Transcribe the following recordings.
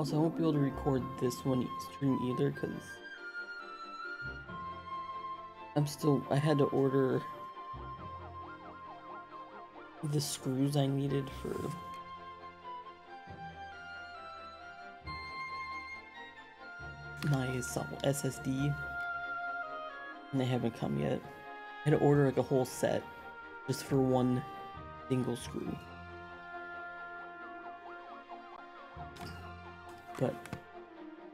Also, I won't be able to record this one stream either because I'm still. I had to order the screws I needed for my SSD, and they haven't come yet. I had to order like a whole set just for one single screw. But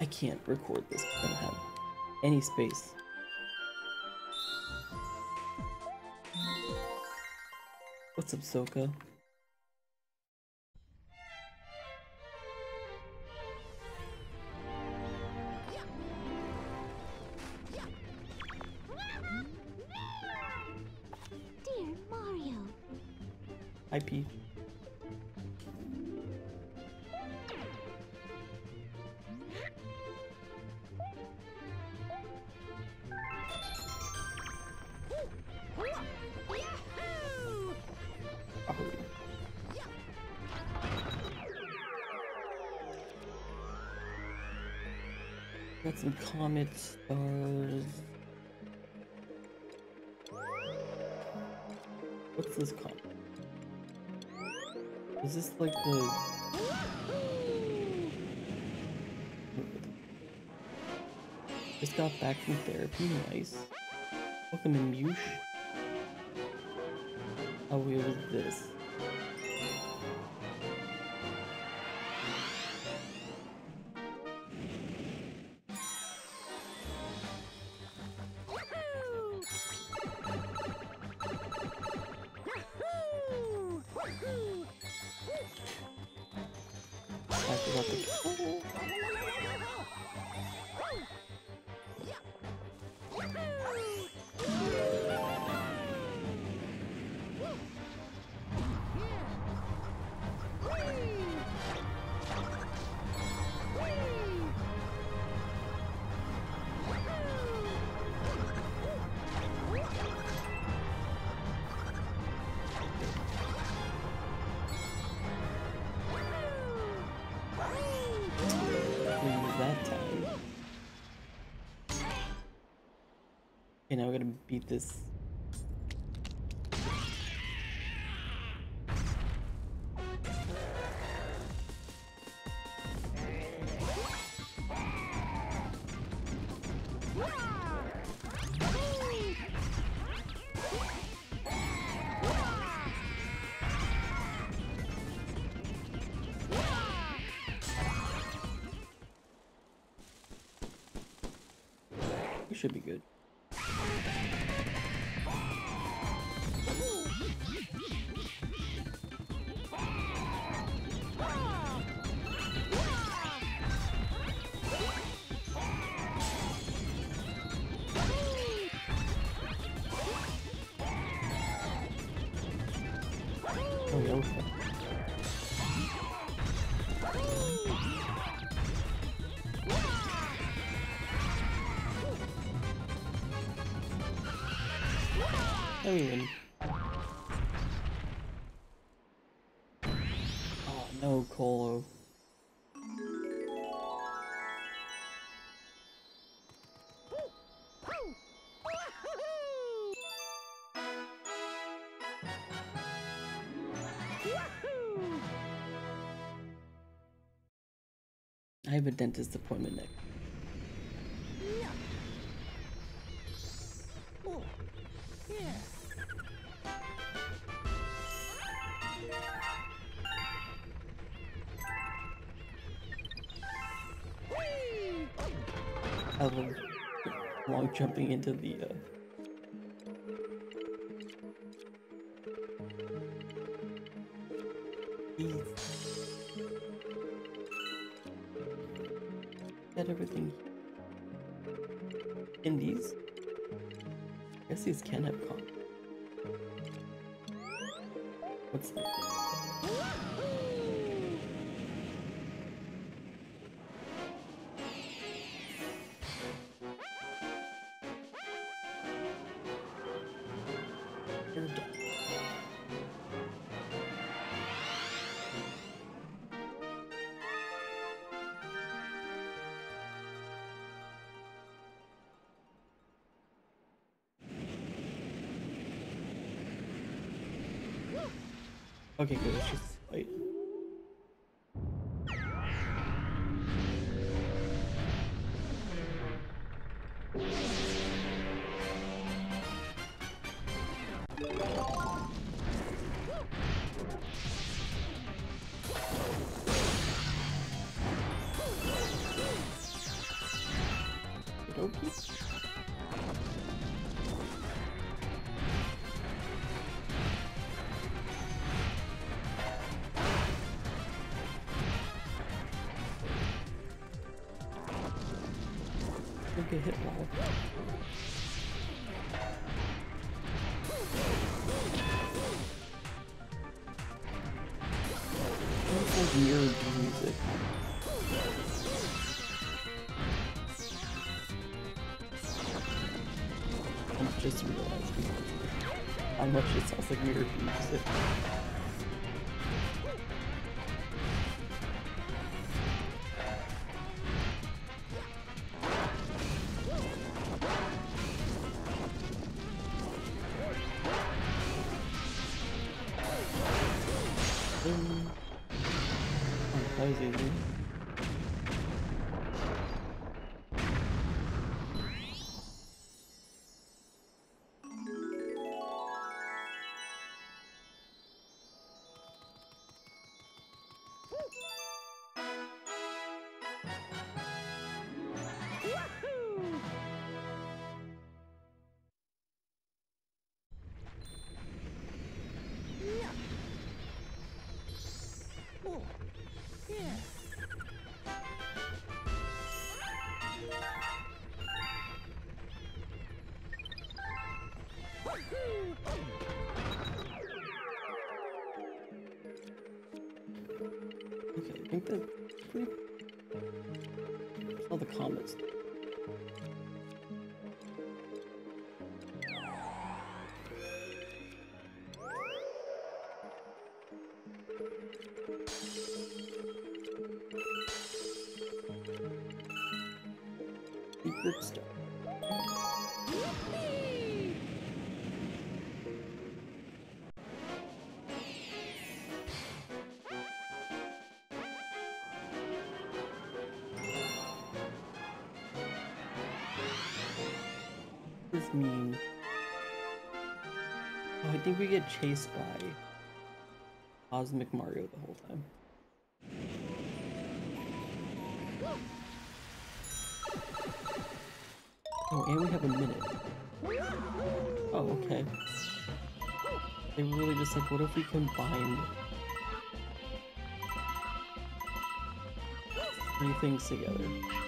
I can't record this. I don't have any space. What's up, Soka? Therapy? Nice. Welcome in Mush. Beat this. I. Oh no, Colo. I have a dentist appointment next. Jumping into the uh. Got everything in these. I guess these can have con. What's? Okay, good. Oh, think pretty. All the comments. Secret stuff. Mean? Oh, I think we get chased by Cosmic Mario the whole time. Oh, and we have a minute. Oh, okay. They were really just like, what if we combine three things together?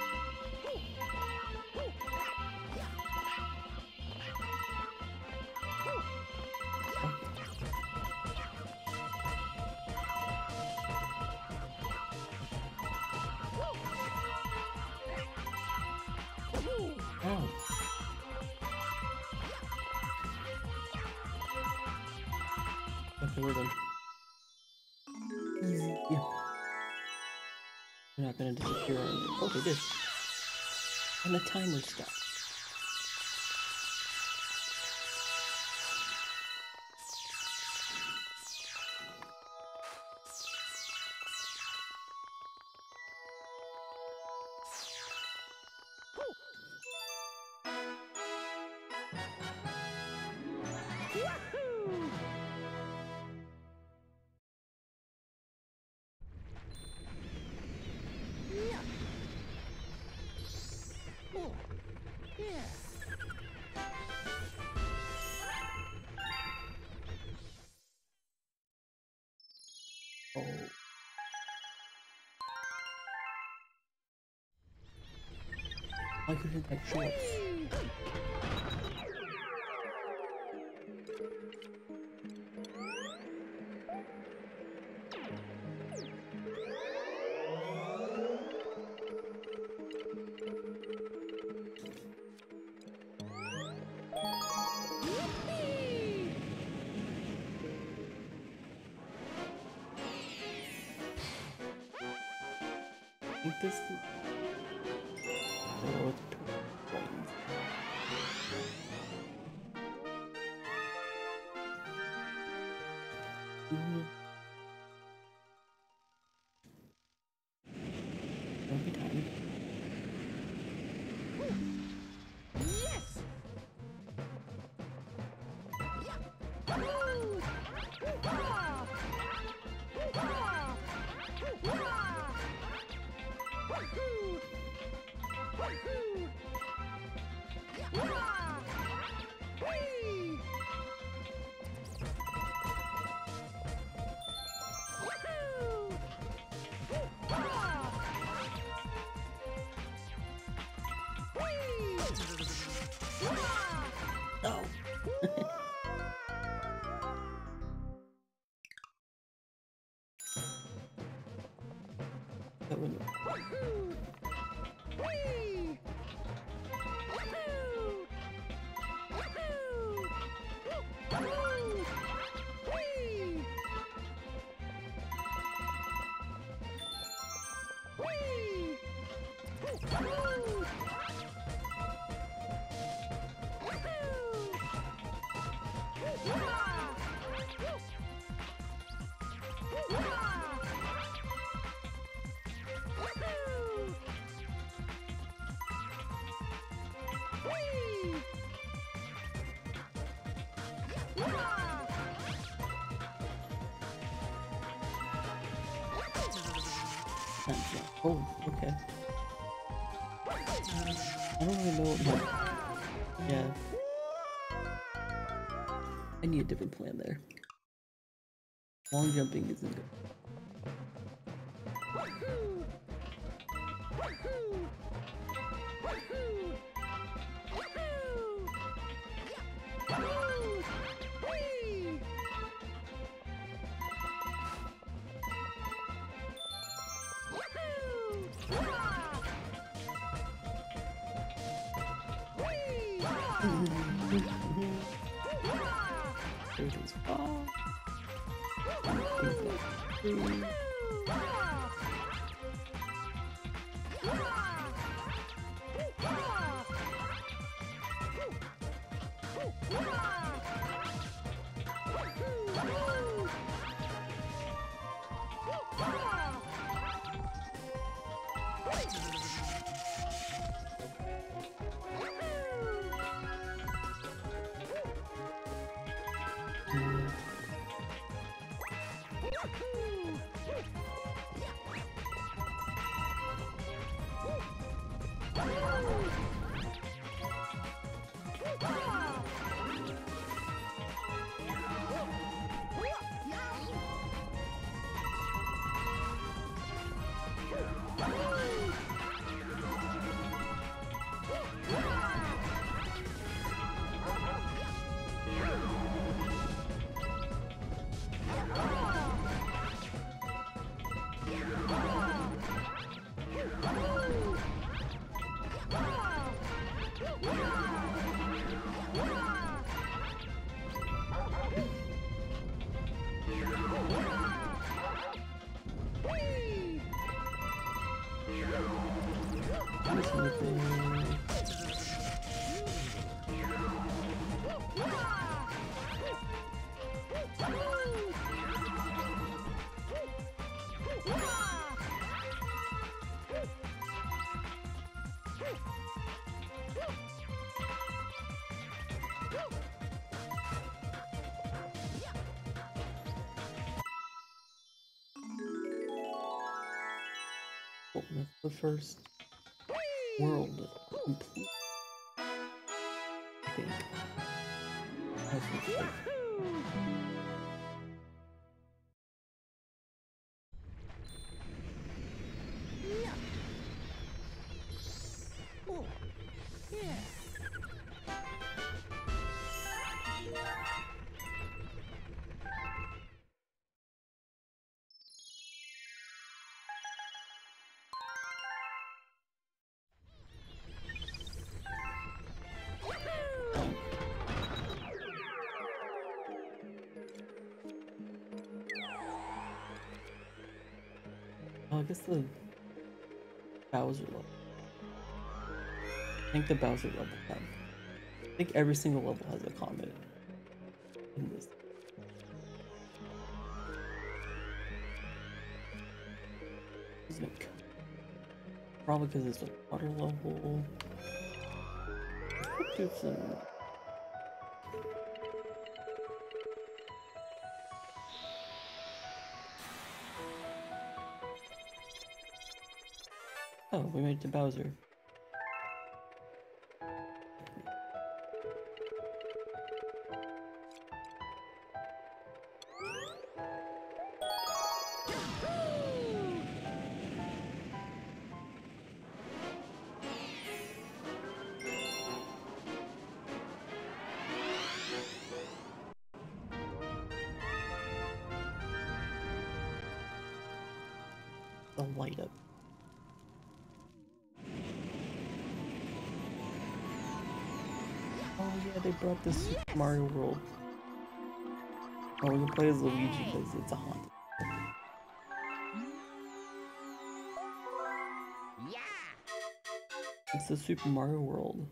I could hit that shorts. Oh, okay. I don't really know what my... Yeah. I need a different plan there. Long jumping isn't good. That's the first world complete. I think. The Bowser level. I think the Bowser level. I think every single level has a comet in this. Probably because it's a water level. Do some to Bowser. Brought this Super Mario World. Oh, we can play as Luigi because it's a haunted. It's the Super Mario World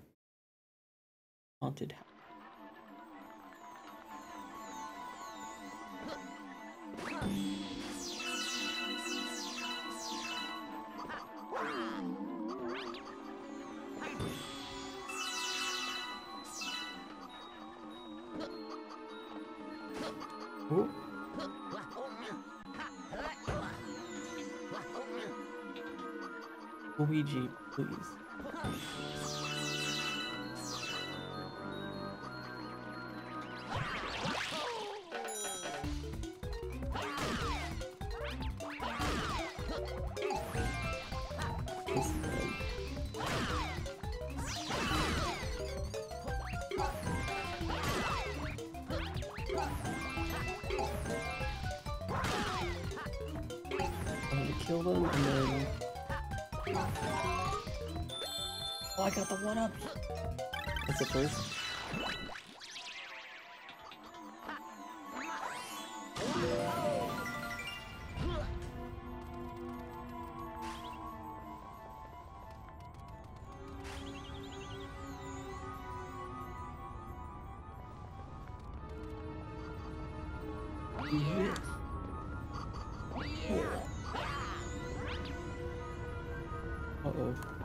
Uh oh.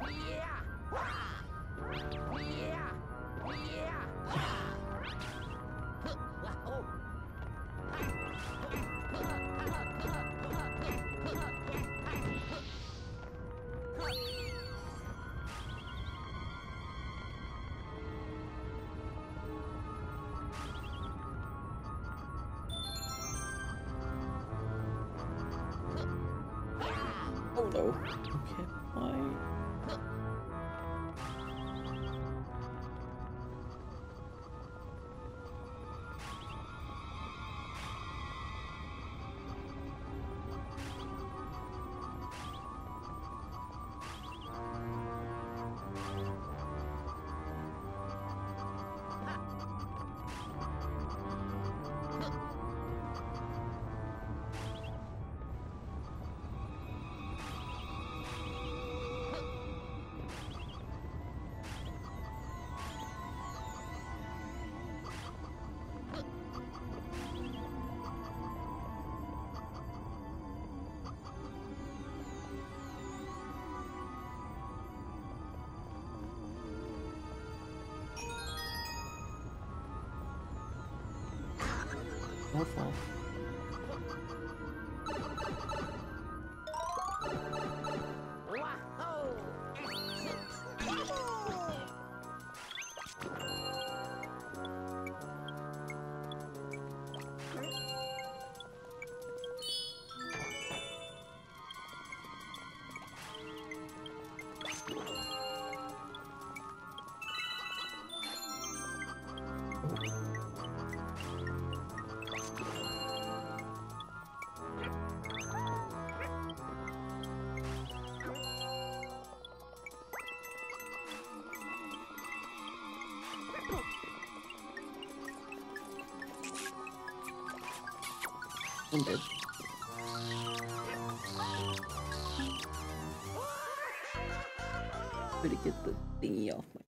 Oh no. Okay, why? Careful. I'm. Better get the thingy off my.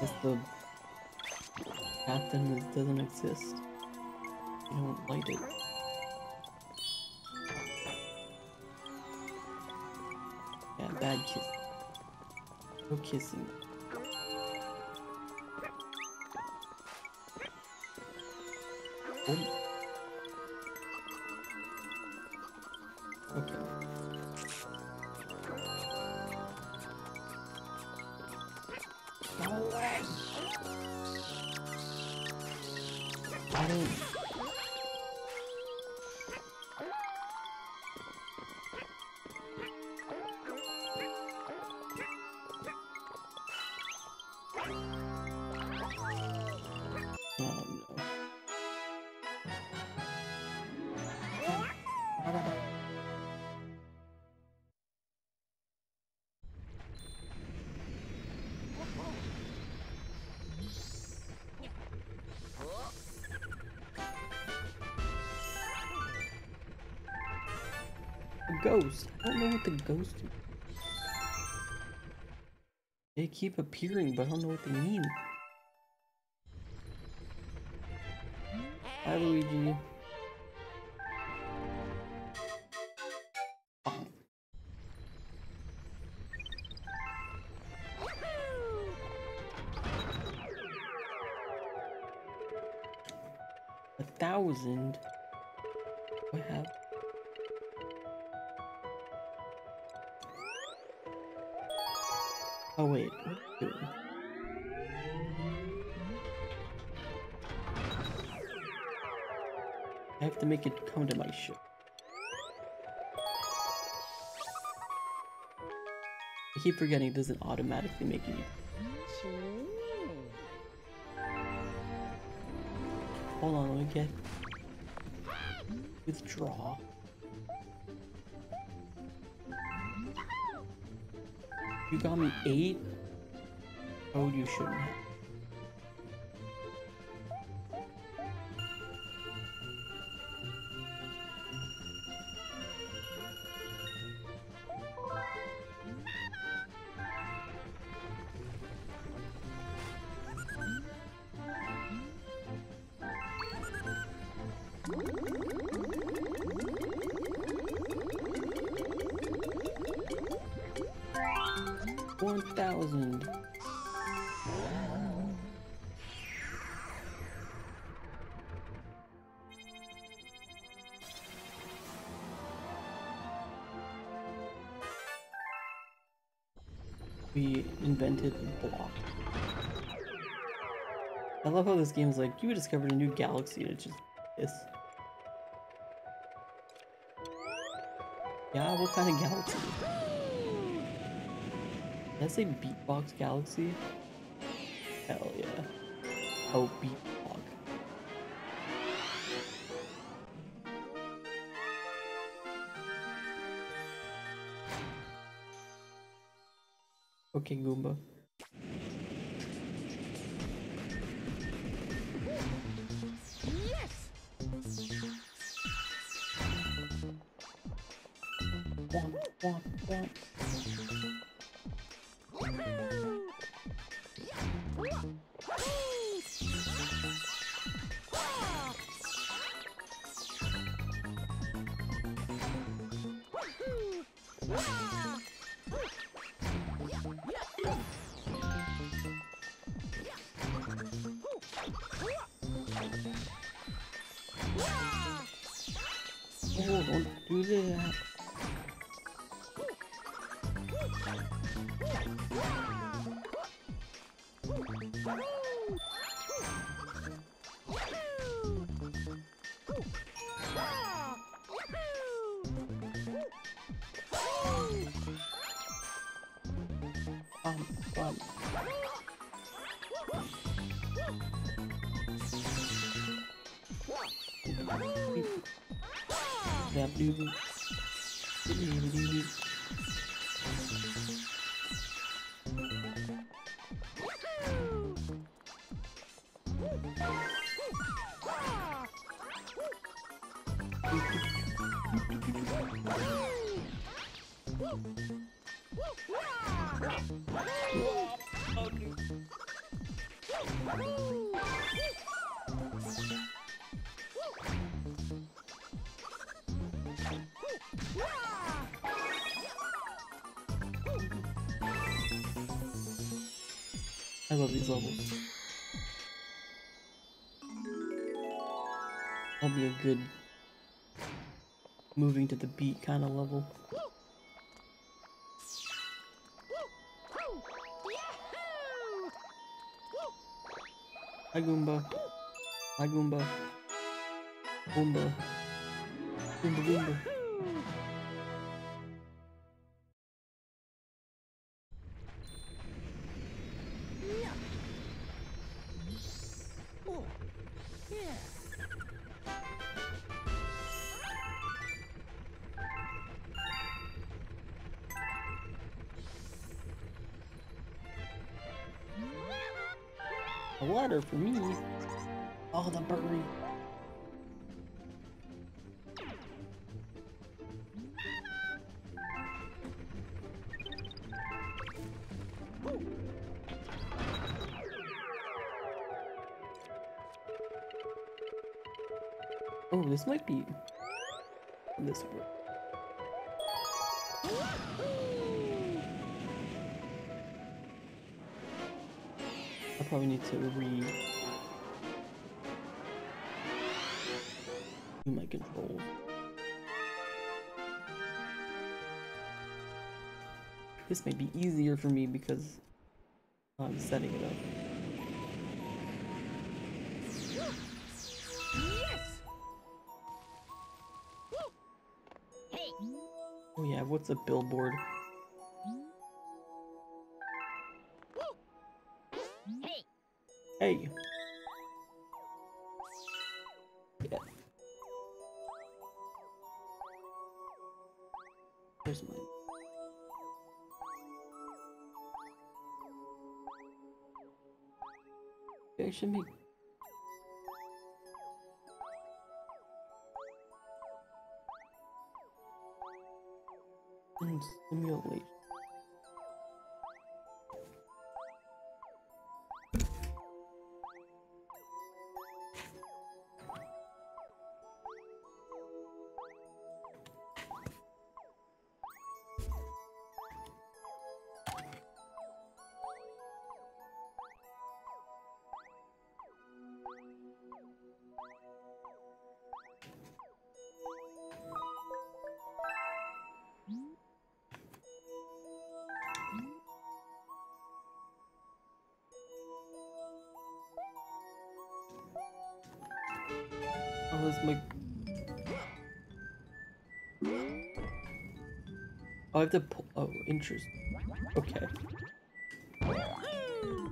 Guess the captain doesn't exist. You don't light it. Yeah, bad kiss. No kissing. Ghost is. They keep appearing, but I don't know what they mean. Make it come to my ship. I keep forgetting it doesn't automatically make it. Hold on, let me get withdraw. You got me eight? Oh, you shouldn't have. Love how this game is like, you discovered a new galaxy and it's just this. Yeah, what kind of galaxy? Did I say Beatbox Galaxy? Hell yeah. Oh, Beatbox. Okay, Goomba. I love these levels. I'll be a good moving to the beat kind of level. Goomba. Goomba. Goomba. Goomba Goomba. This might be this work. I probably need to re do my controls. This may be easier for me because I'm setting it up. What's a billboard? Hey. Yeah. There's mine. Okay, I should make have to pull. Oh, interest. Okay.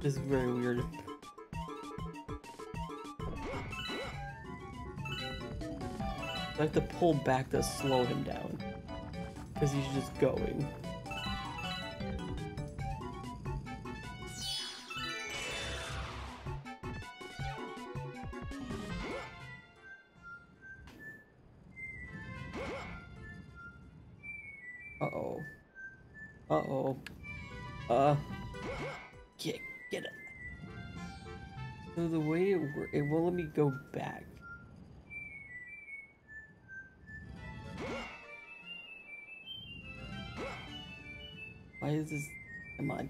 This is very weird. I have to pull back to slow him down. Because he's just going.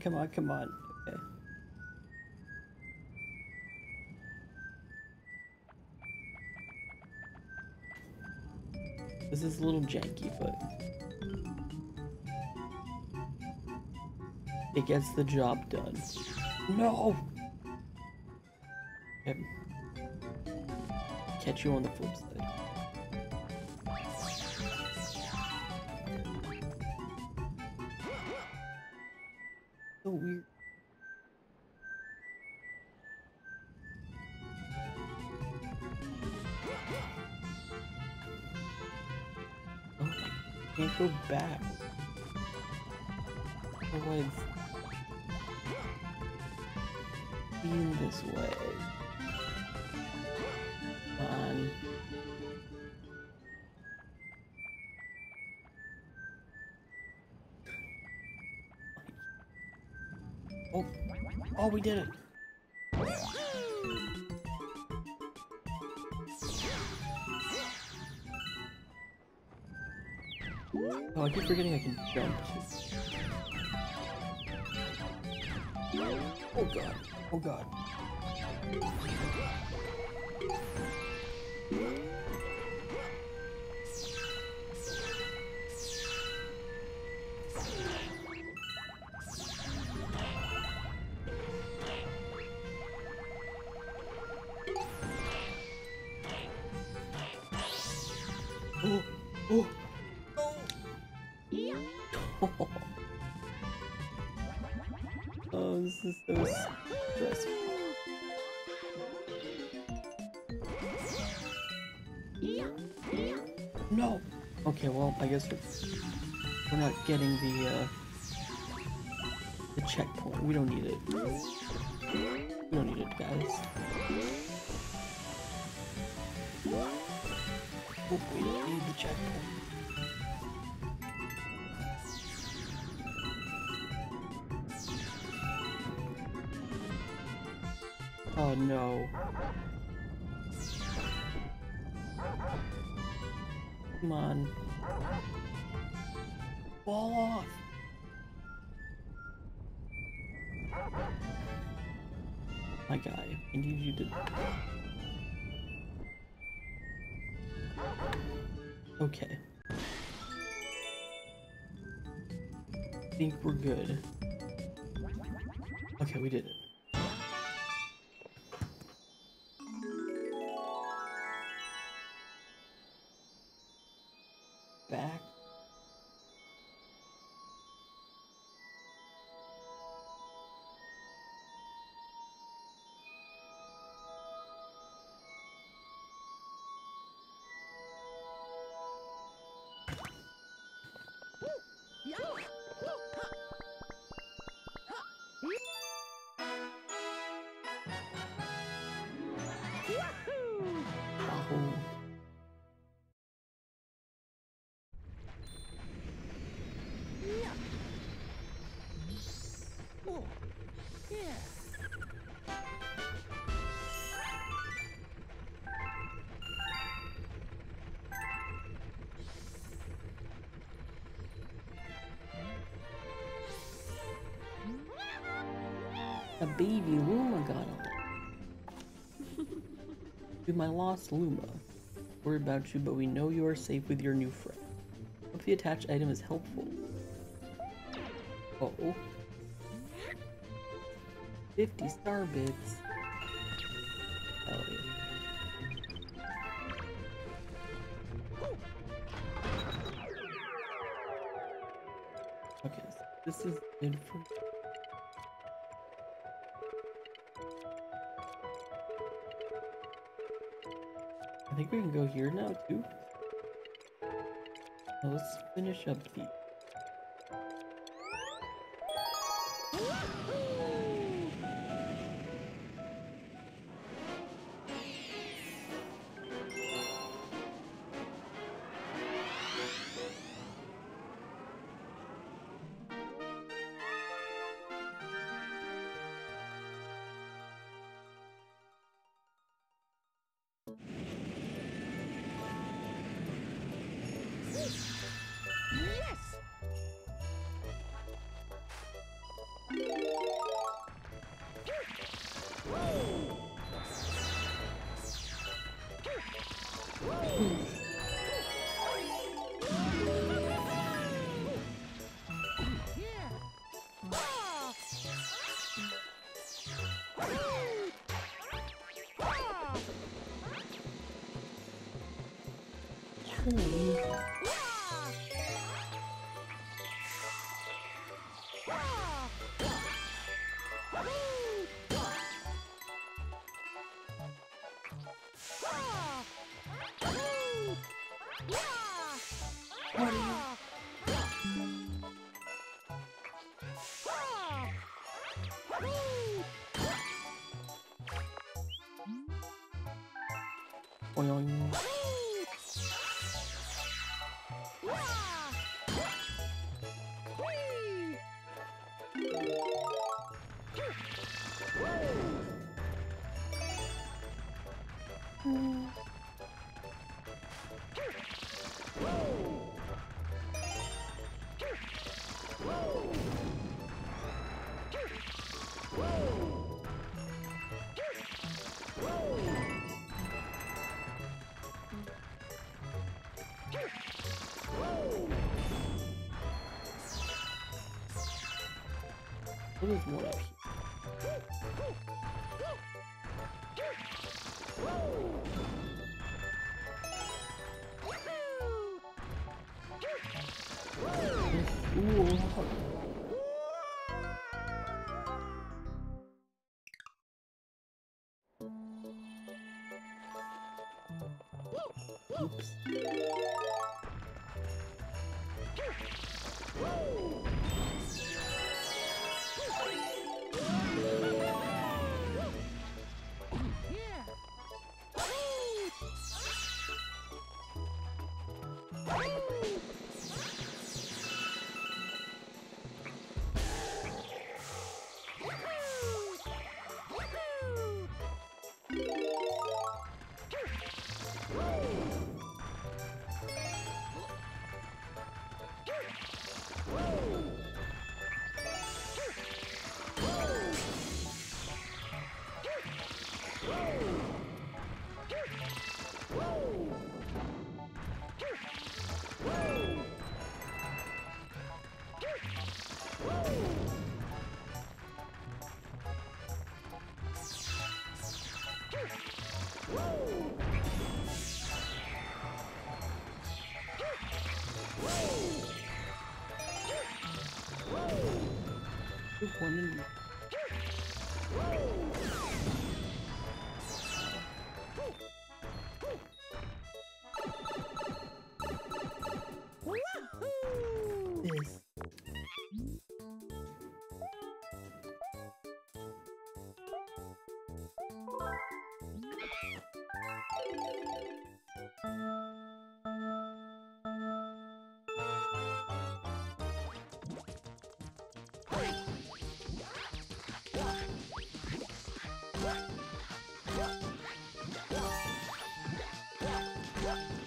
Come on, come on. Okay. This is a little janky, but it gets the job done. No! Okay. Catch you on the flip side. Keep forgetting I can jump. Oh god. Oh god. I guess we're, not getting the uh, the checkpoint. We don't need it. We don't need it, guys. Oh, we don't need the checkpoint. Oh no. Come on. Fall off. My guy, I need you to. Okay. I think we're good. Okay, we did it. A baby Luma got on. to my lost Luma. Worry about you, but we know you are safe with your new friend. Hope the attached item is helpful. Uh oh. 50 star bits. Let's finish up the. What are you? What is more out here? Oops. Good one and No.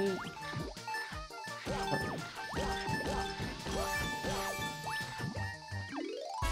Mm.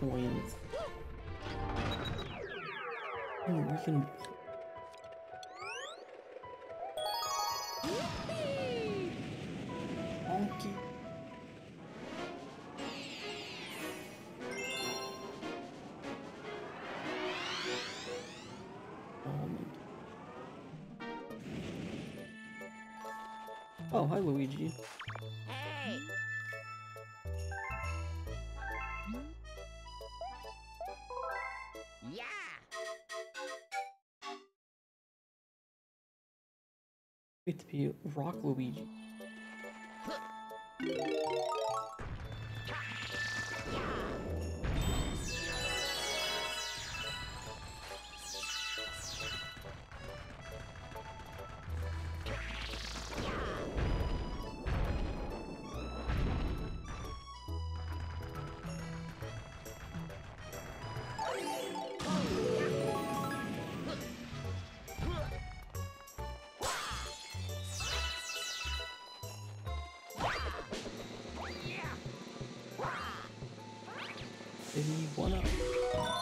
coins. Oh, hmm, we can. Oh, hi Luigi. Rock Luigi. Maybe one up.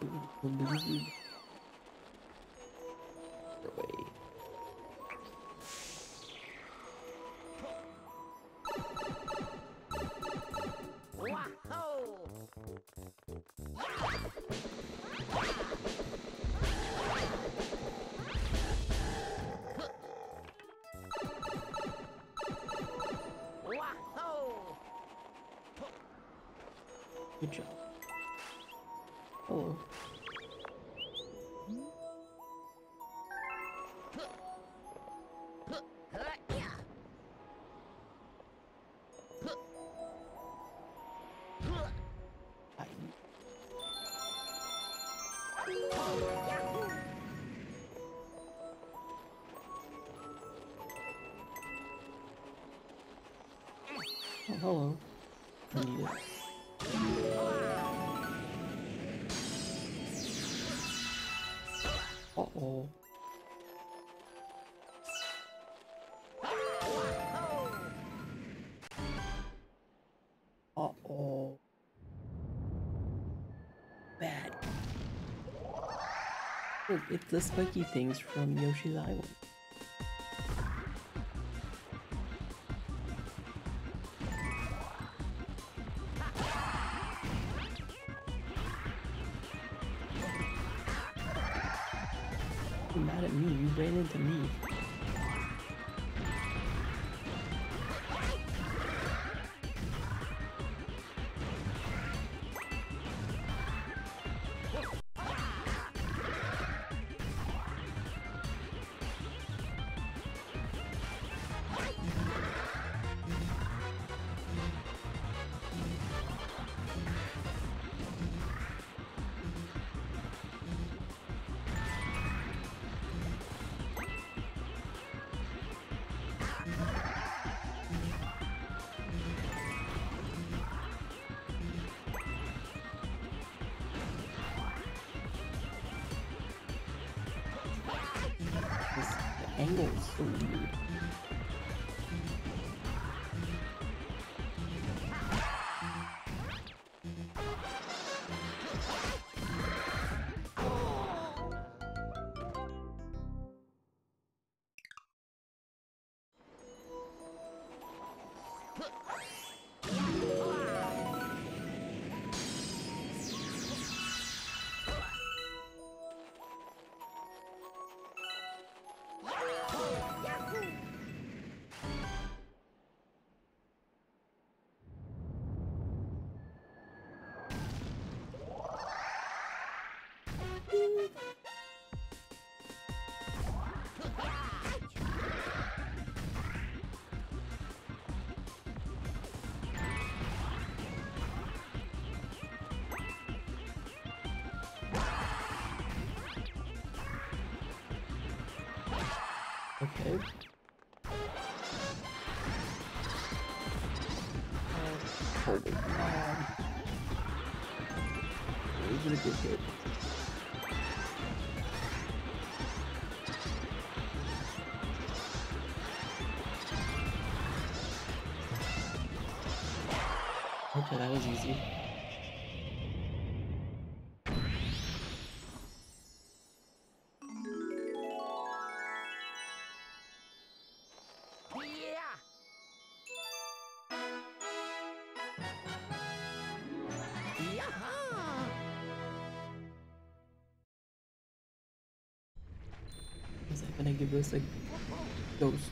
Away. Good hello. I need it. Uh-oh. Uh-oh. Bad. It's the spiky things from Yoshi's Island. This the Okay. Oh my god. We're gonna get hit. Okay, that was easy. Give us a ghost?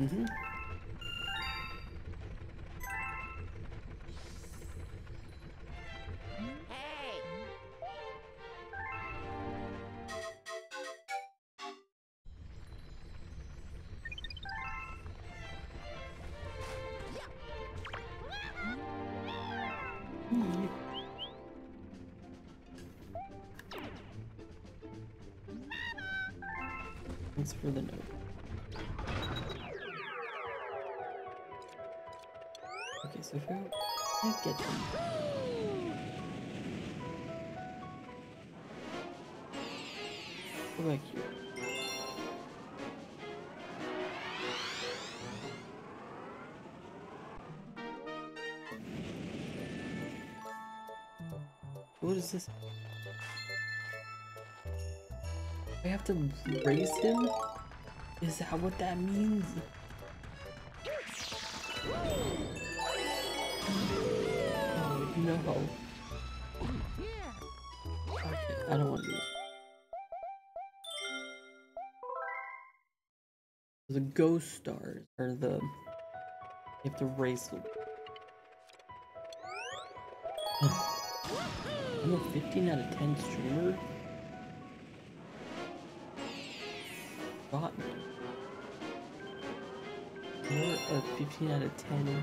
Mm-hmm. If I get them. Go back. What is this? I have to raise him? Is that what that means? No. Okay, I don't want to do this. The ghost stars are the you have to raise them. I'm a 15 out of 10 streamer. Got me. You're a uh, 15 out of 10.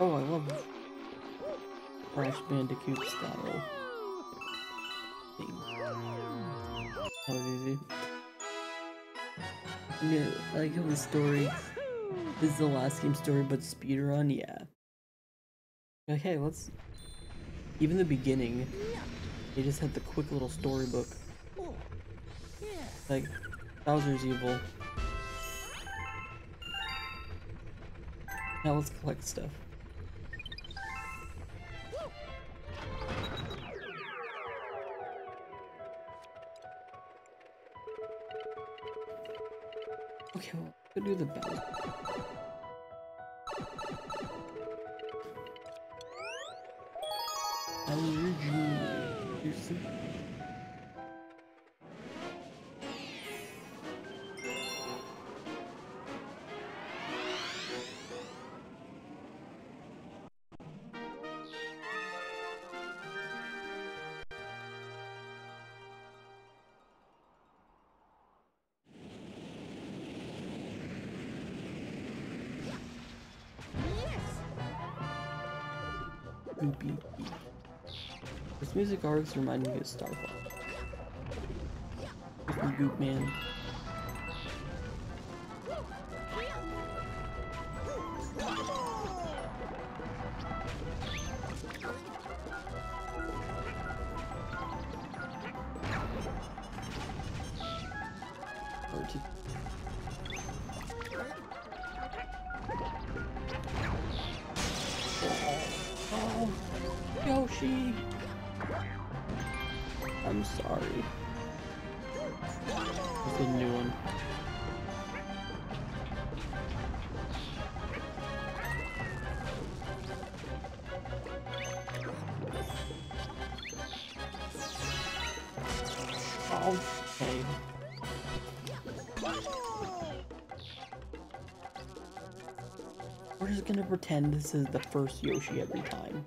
Oh, I love Crash Bandicoot style thing. That was easy. Yeah, I like how the story this is the last game story, but speedrun, yeah. Okay, let's. Even the beginning, they just had the quick little storybook. Like, Bowser's evil. Now let's collect stuff. Music always reminded me of Star Fox. Goop Man. Pretend this is the first Yoshi every time.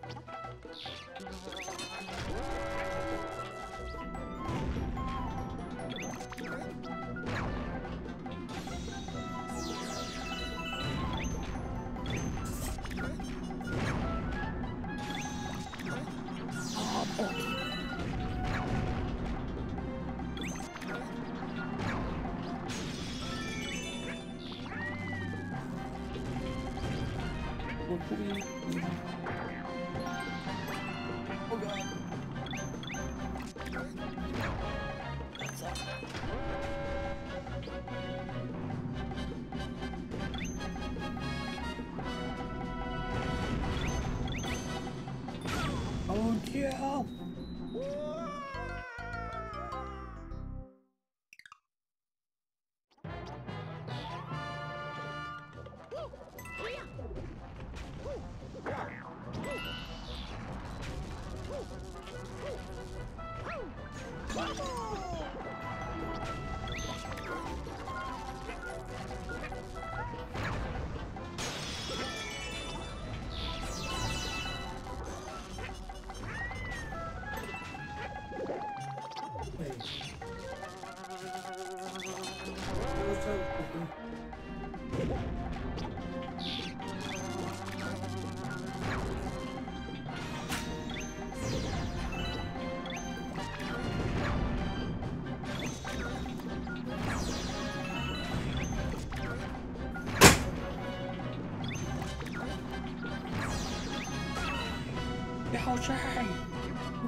Yoshi!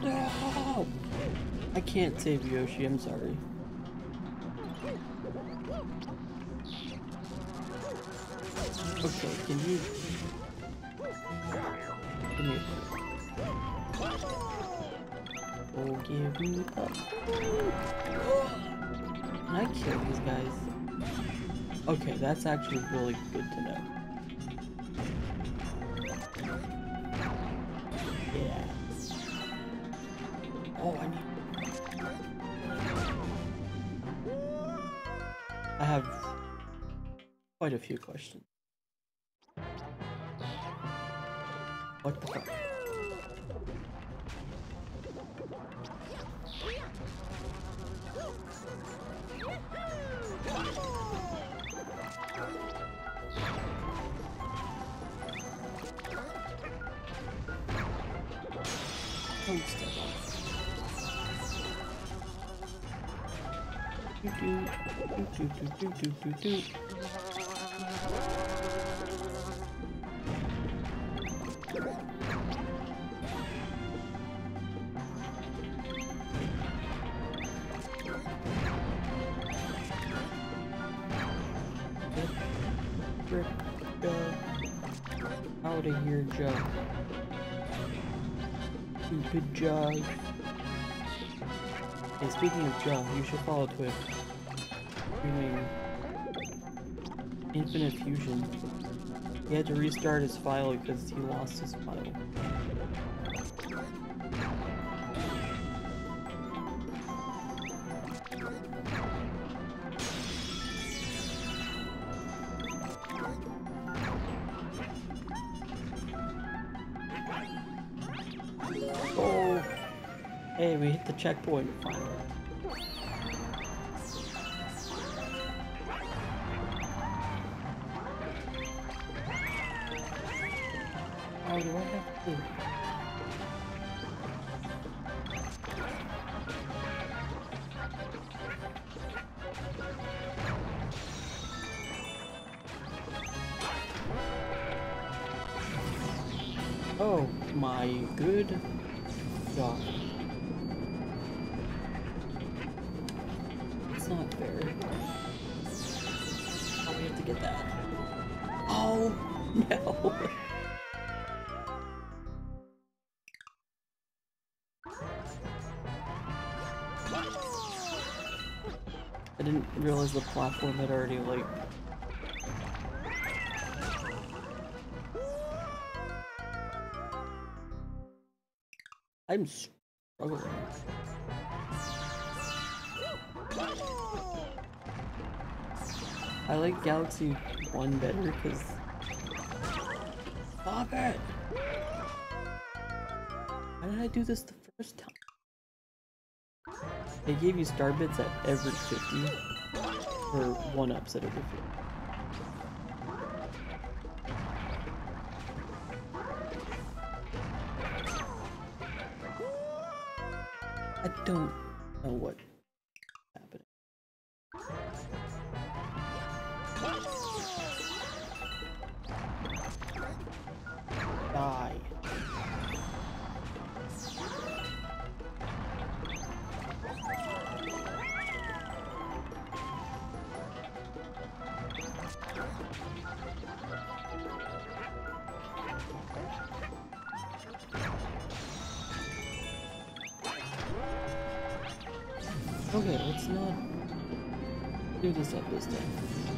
No! I can't save Yoshi, I'm sorry. Okay, can you... Give me a Oh, give me up. Can I kill these guys? Okay, that's actually really good to know. Quite a few questions. What the fuck? Do do do do. Out of here, Joe. Stupid Joe. Hey, speaking of Joe, you should follow Twitch. Streaming Infinite Fusion. He had to restart his file because he lost his file. Oh! Hey, we hit the checkpoint finally. The platform had already like I'm struggling. I like Galaxy 1 better because... Stop it! Why did I do this the first time? They gave you star bits at every 50, or 1-ups at every 50. I don't know what happened. Okay, let's not do this at this time.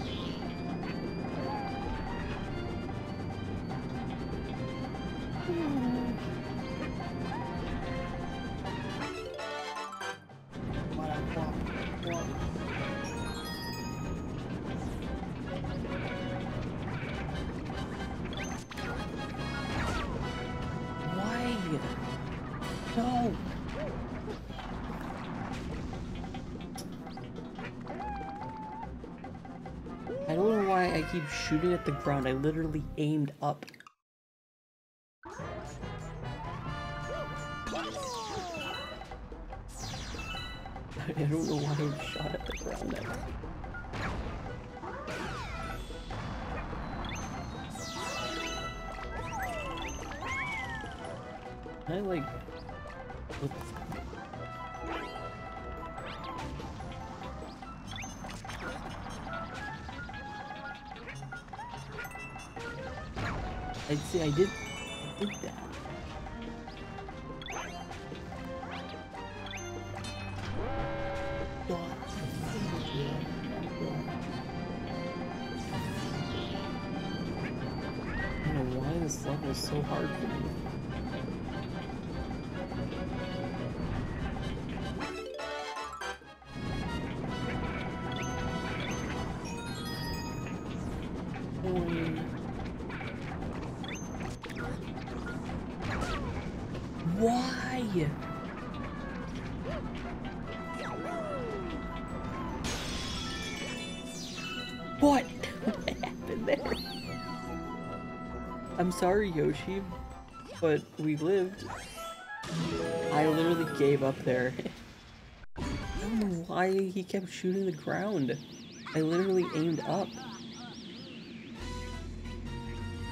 Shooting at the ground. I literally aimed up. Sorry, Yoshi, but we lived. I literally gave up there. I don't know why he kept shooting the ground. I literally aimed up.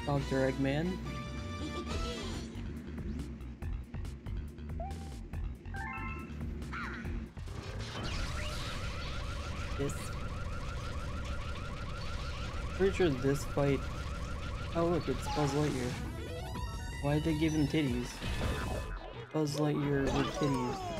Dr. Eggman. This. Pretty sure this fight. Oh look, it's Buzz Lightyear. Why did they give him titties? Buzz Lightyear with titties.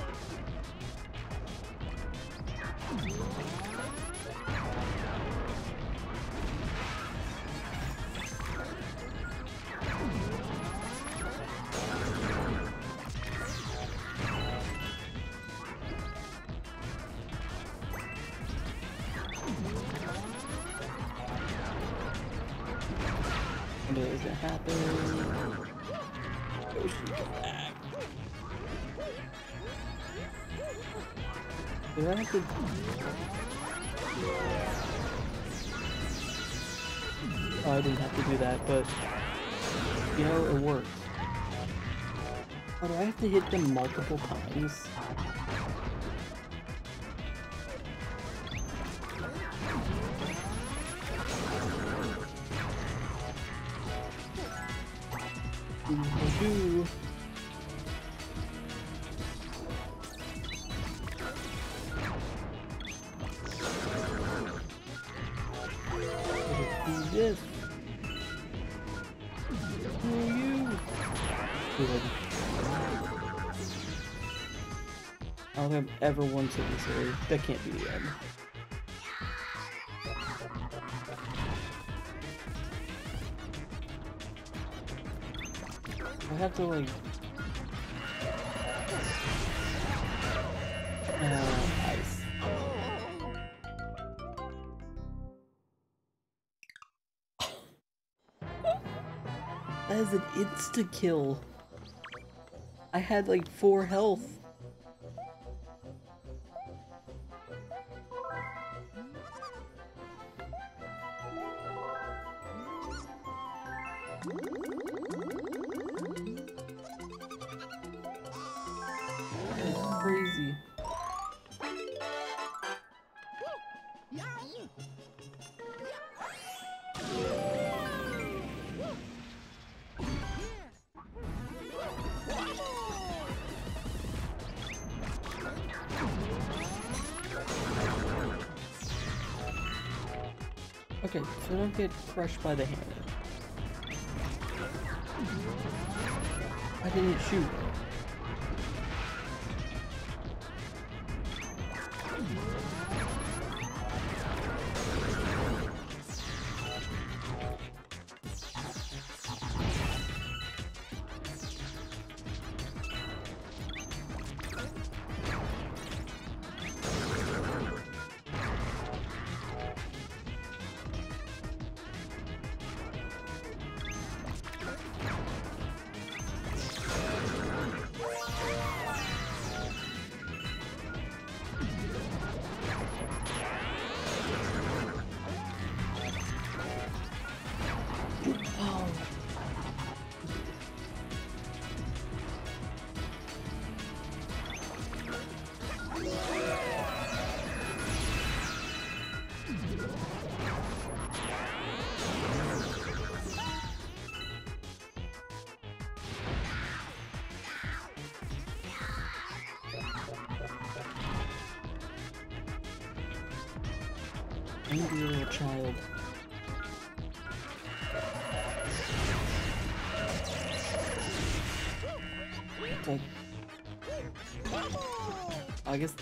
I've ever won to this area. That can't be the end. I have to like. Uh, ice. That is an insta kill. I had like four health. Get crushed by the hammer. I didn't shoot.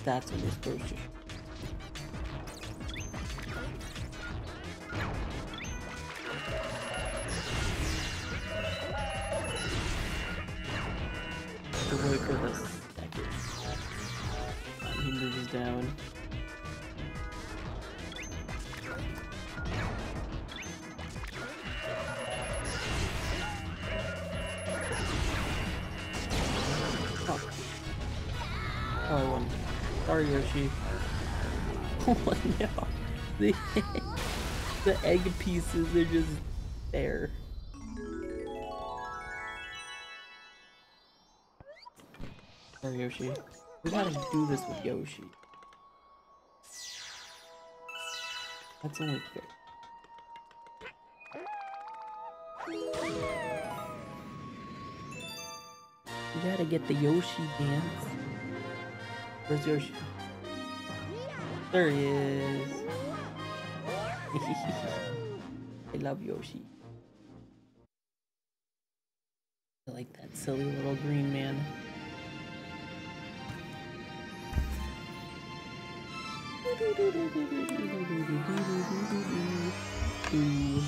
That's what you're supposed are just there. Sorry, Yoshi. We gotta do this with Yoshi. That's only fair. You gotta get the Yoshi dance. Where's Yoshi? There he is. Love Yoshi. I like that silly little green man. Ooh.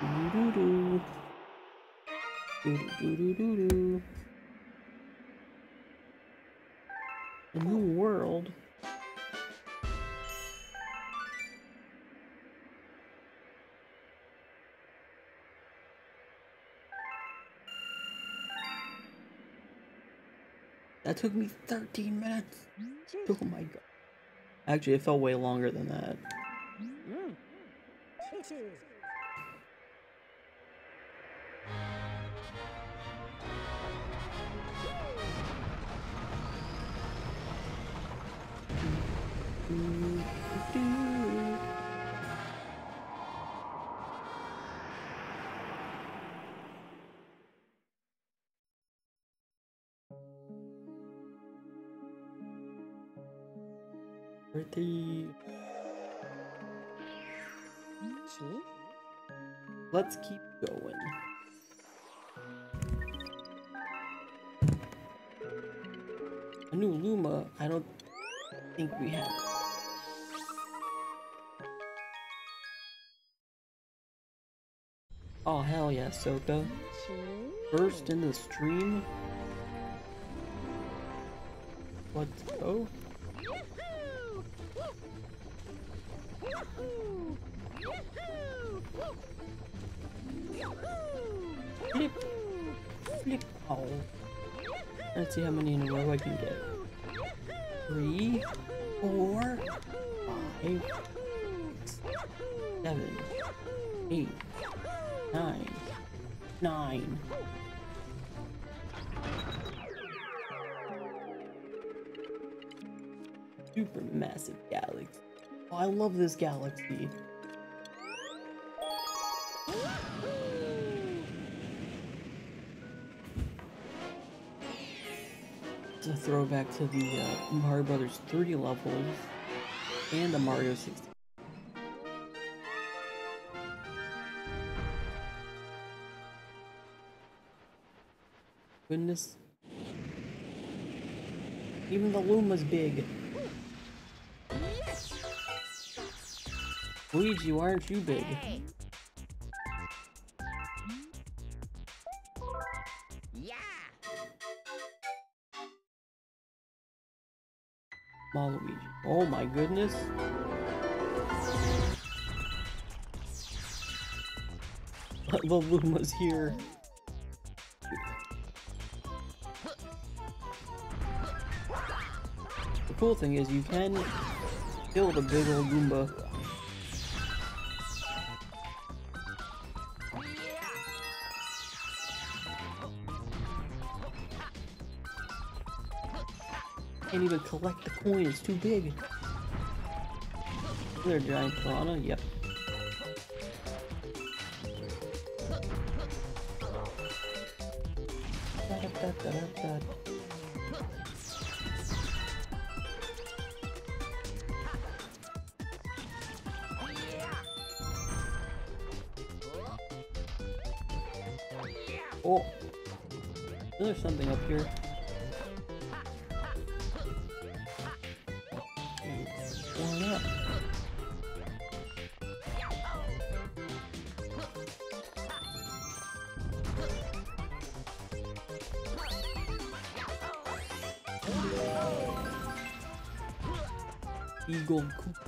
Doo-doo-doo. Doo-doo-doo-doo-doo. A That took me 13 minutes. Oh my god. Actually, it felt way longer than that. Mm. Pretty. Chi? Let's keep going. A new Luma, I don't think we have. Oh hell yeah, Soka. First in the stream. Let's go. Flip, flip. Oh. Let's see how many in a row I can get. Three, four, five, six, seven, eight, nine, nine. I love this galaxy. It's a throwback to the uh, Mario Brothers 3 levels and the Mario 60. Goodness. Even the Luma's big. Luigi, why aren't you big? Yeah! Small Luigi. Oh my goodness. the Luma's here. The cool thing is you can kill the big old Goomba. Can't even collect the coin, it's too big. Is there a giant piranha? Yep.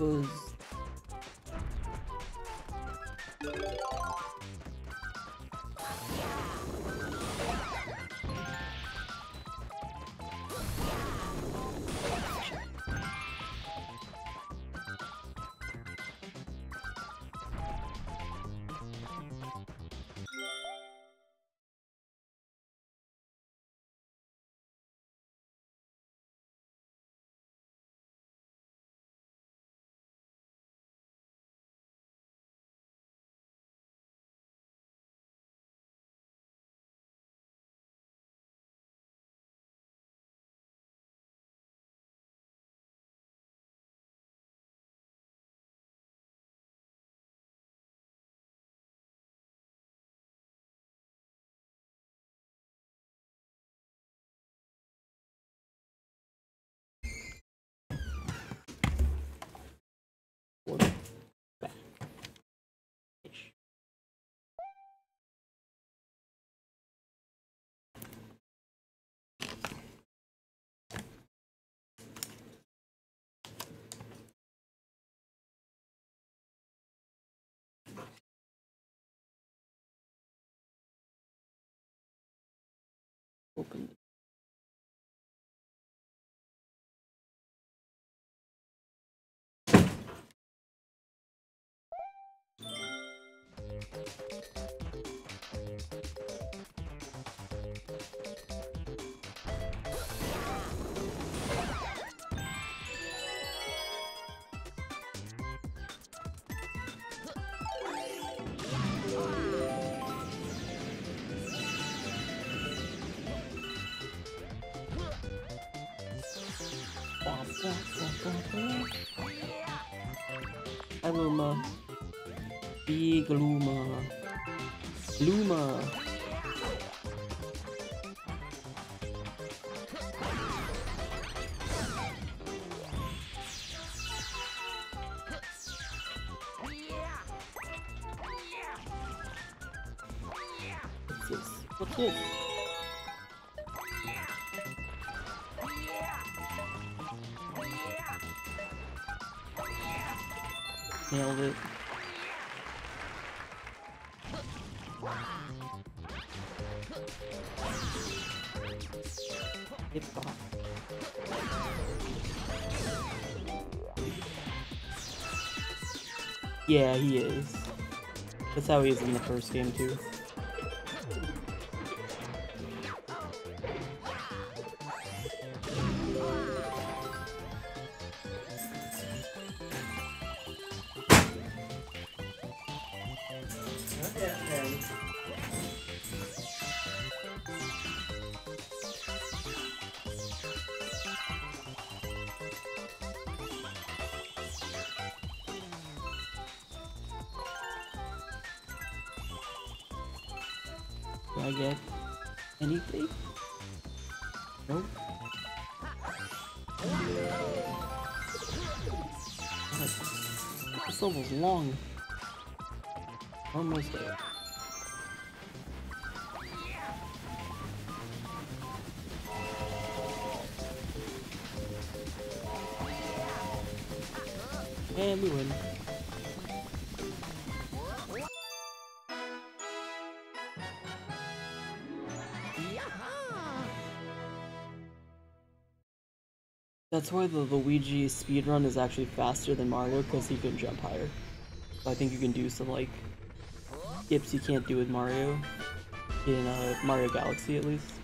Eagle Blah, blah, blah, Big Luma. Luma. Yeah, he is. That's how he is in the first game too. Long. Almost there. And we win. That's why the Luigi speedrun is actually faster than Mario because he can jump higher. I think you can do some like skips you can't do with Mario in uh, Mario Galaxy at least.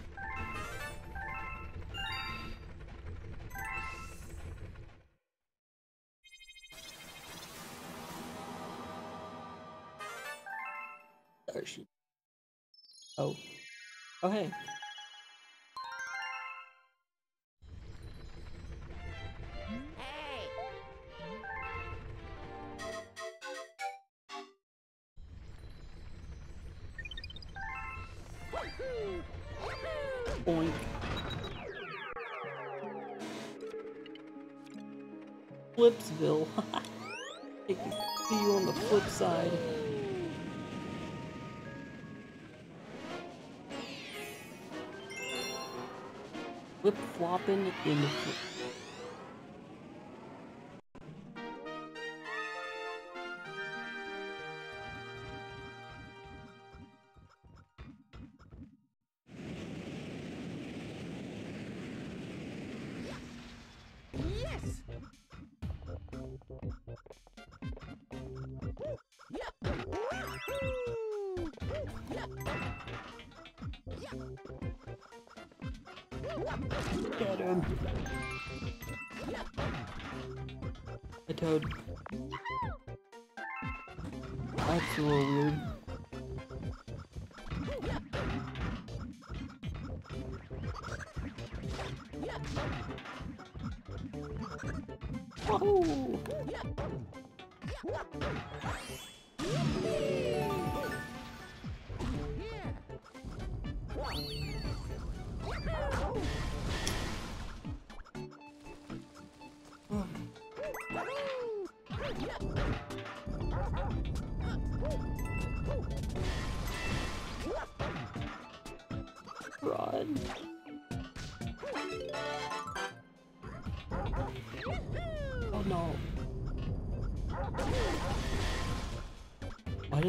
Toad. That's a little weird. Wahoo!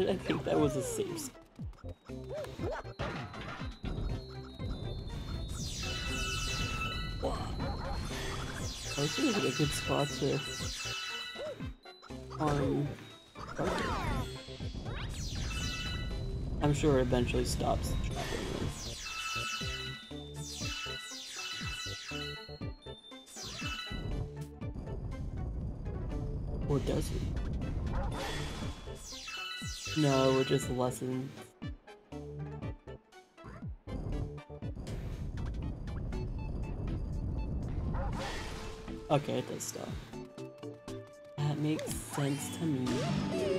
I think that was a safe spot? Oh, this is a good spot to um. I'm sure it eventually stops No, it just lessens. Okay, it does stop. That makes sense to me.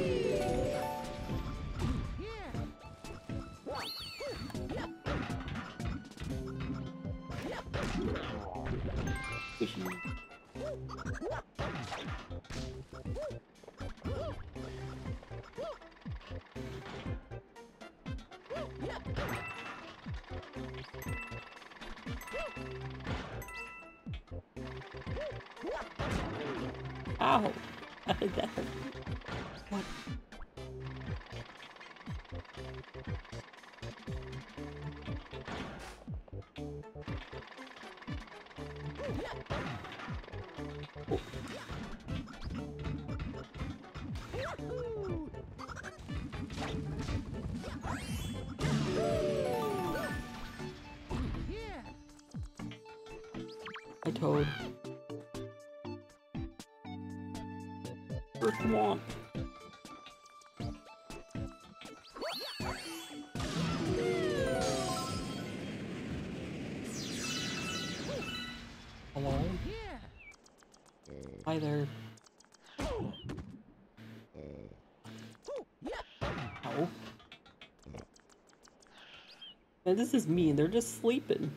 This is mean. They're just sleeping.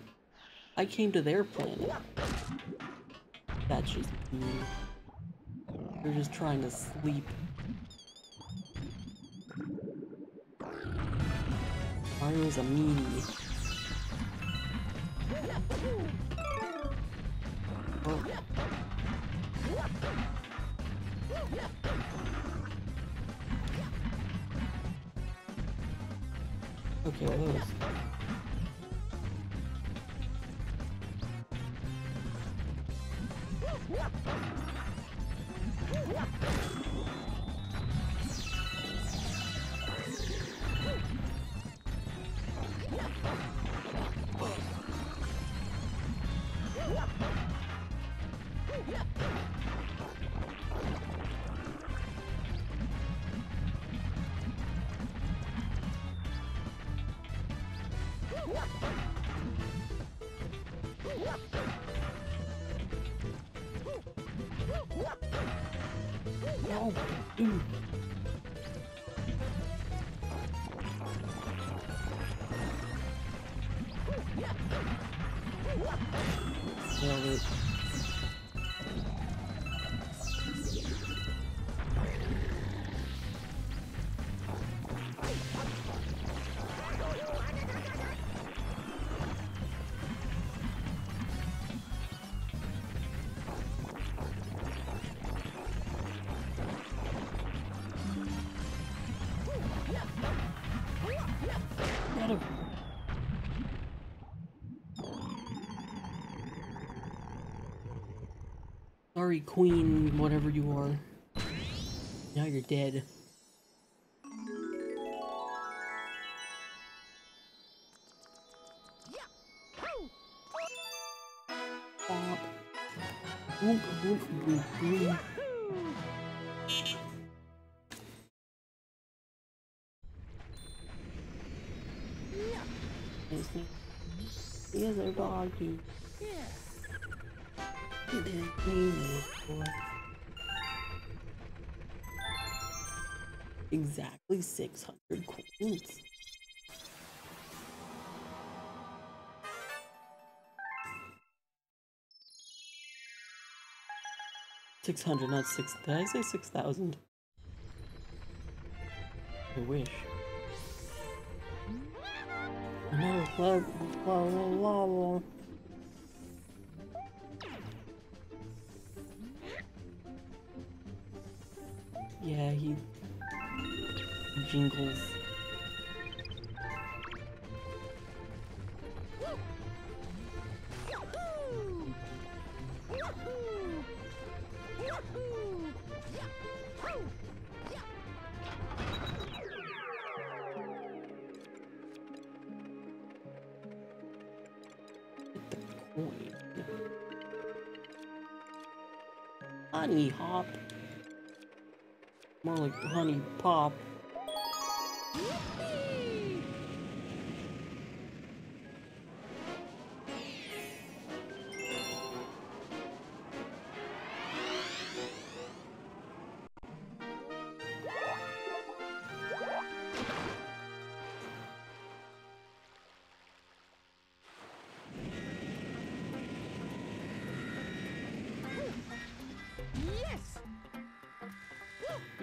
I came to their planet. That's just mean. They're just trying to sleep. Mario's a meanie. Sorry, queen, whatever you are. Now you're dead. Bop. Boop, boop, boop, boop. Is our doggy. 600 coins. Six hundred, not six. Did I say six thousand? I wish. No. Yeah, he jingles. Honeyhop. More like honey pop.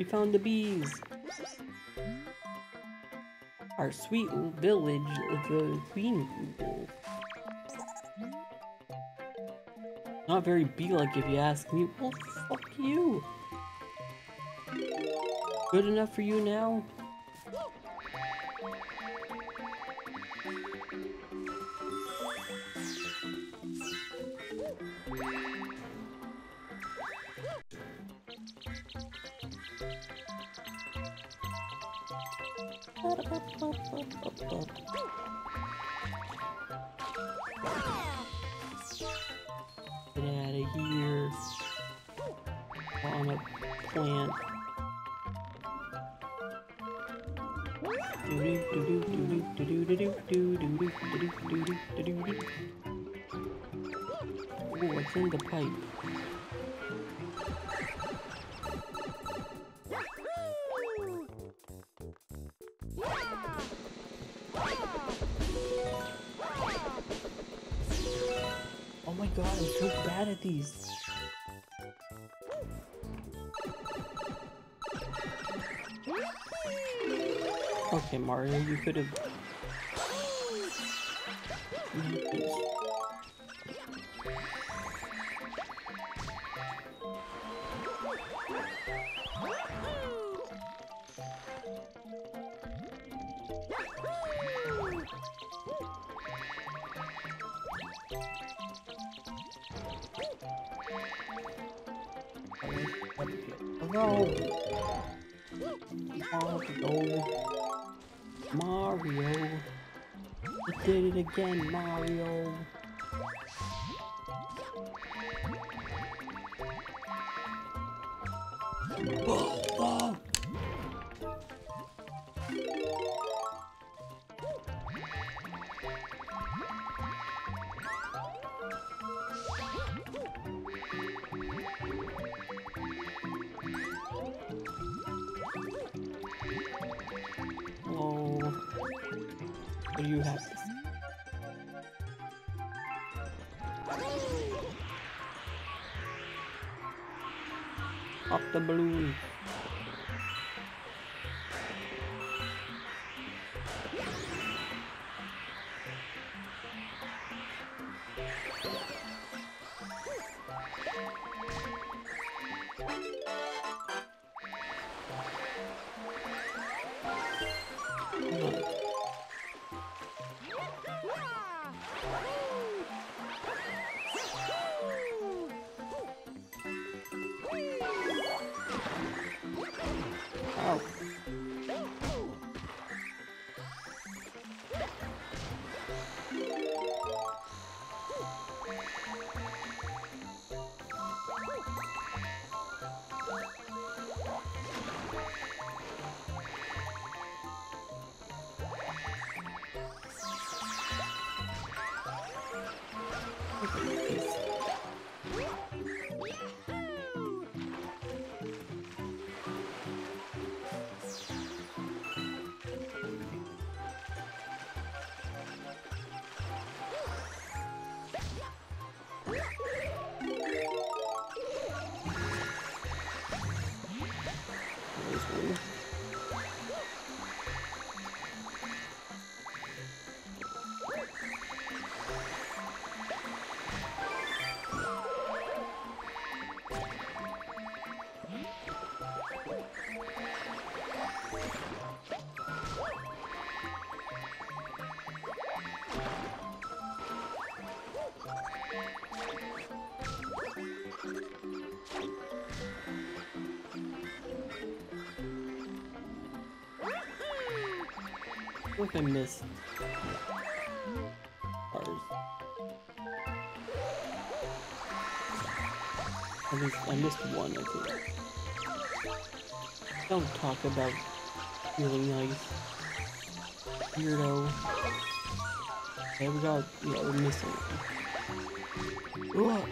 Found the bees. Our sweet village, the Queen. Not very bee-like if you ask me. Well, fuck you. Good enough for you now? Could have. Again, Mario! Pop the balloon. If I missed? Ours. At least I missed one, I think. Don't talk about feeling nice. Weirdo. Okay, we got, yeah, we're missing one.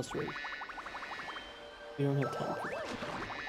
Plus rate. We don't have time for that.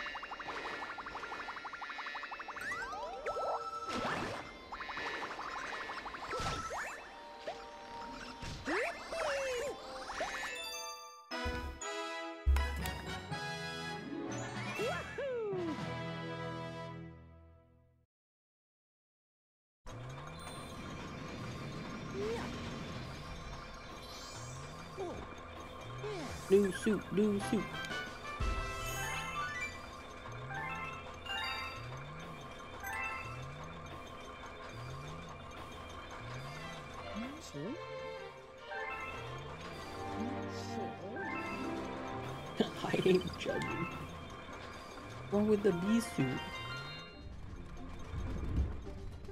Suit?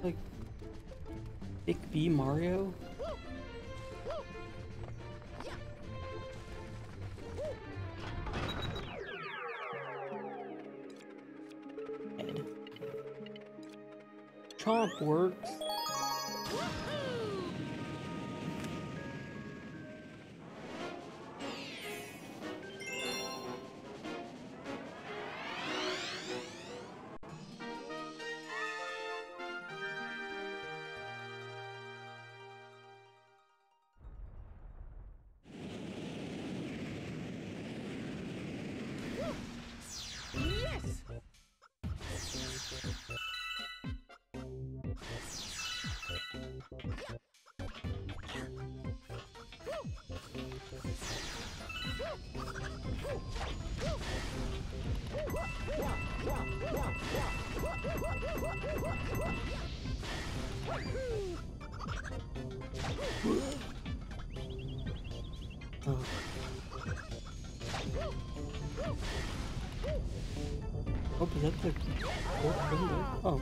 Like, Big Bee Mario? Chomp works. Oh. Oh, but that's like oh,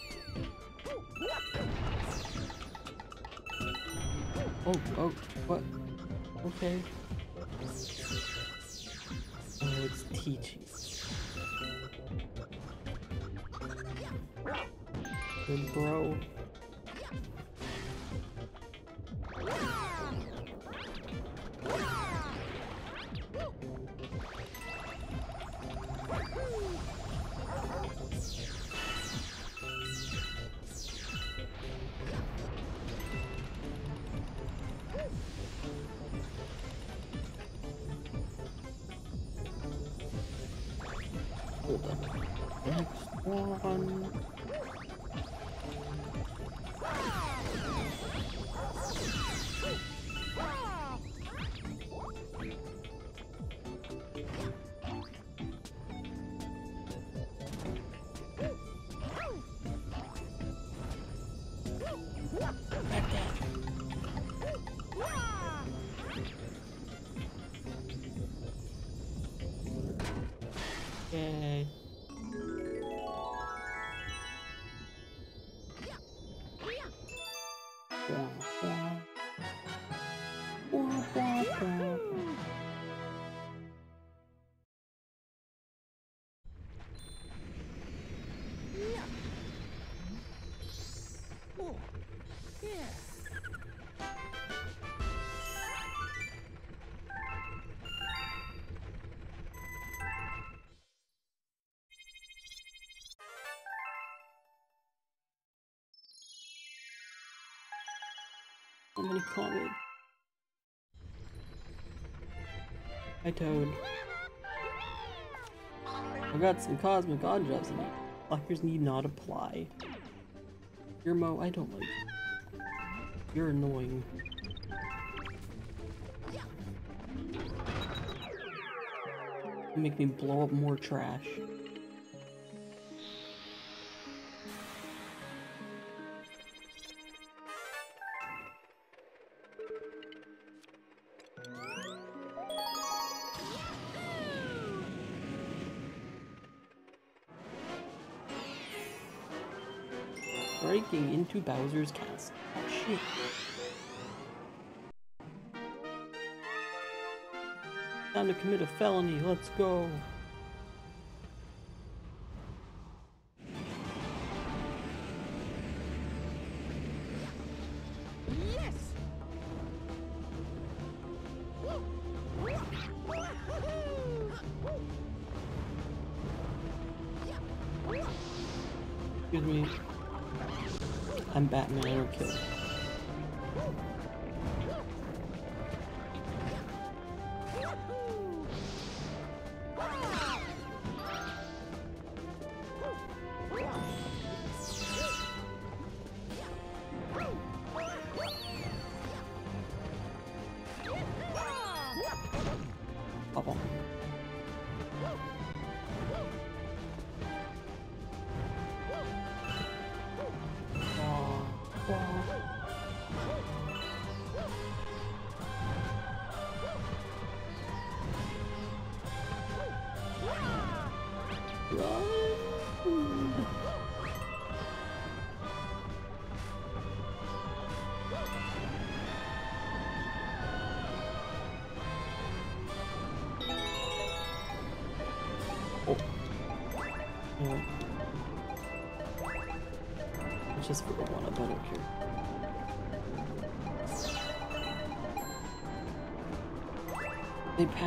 oh, oh, what? Okay. Oh, it's teaching. Good bro. Next So many comments. Hi Toad. I got some cosmic odd jobs in it. Lockers need not apply. Your mo, I don't like you. You're annoying. You make me blow up more trash. Bowser's castle. Oh shit. Time to commit a felony, let's go.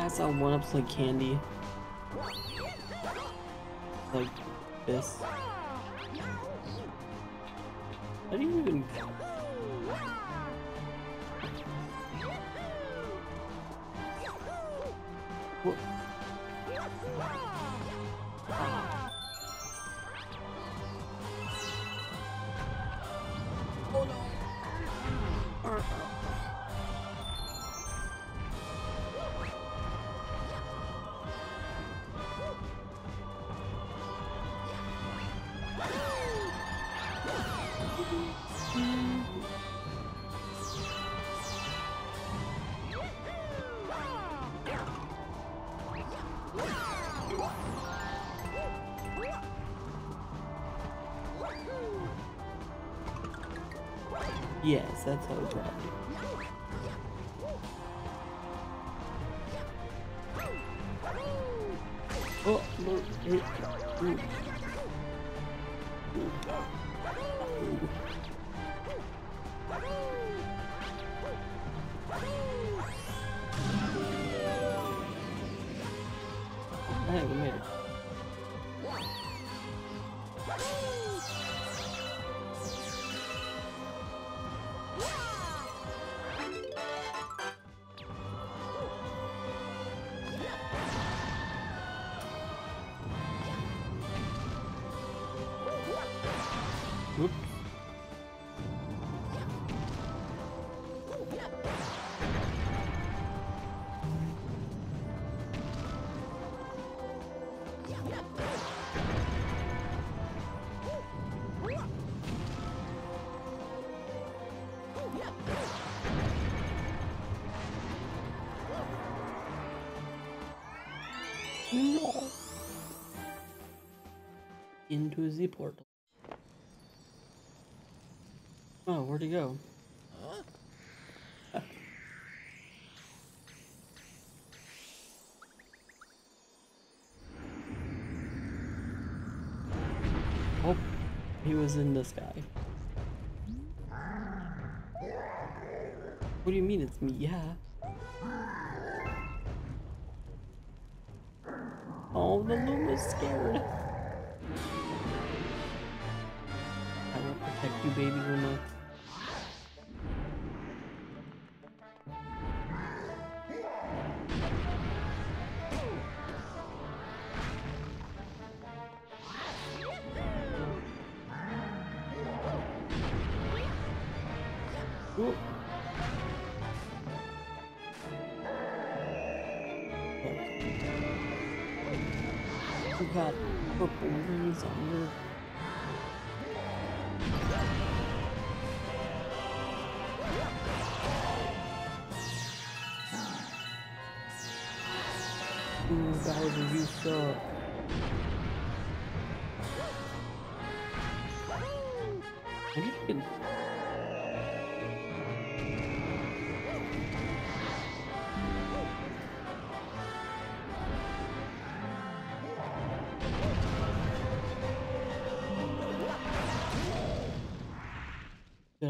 Pass out one ups like candy. Yes, that's how it's happening. Into the portal. Oh, where'd he go? Huh? Oh, he was in the sky. What do you mean it's me? Yeah. Oh, the Luma's scared. I will protect you, baby Luma.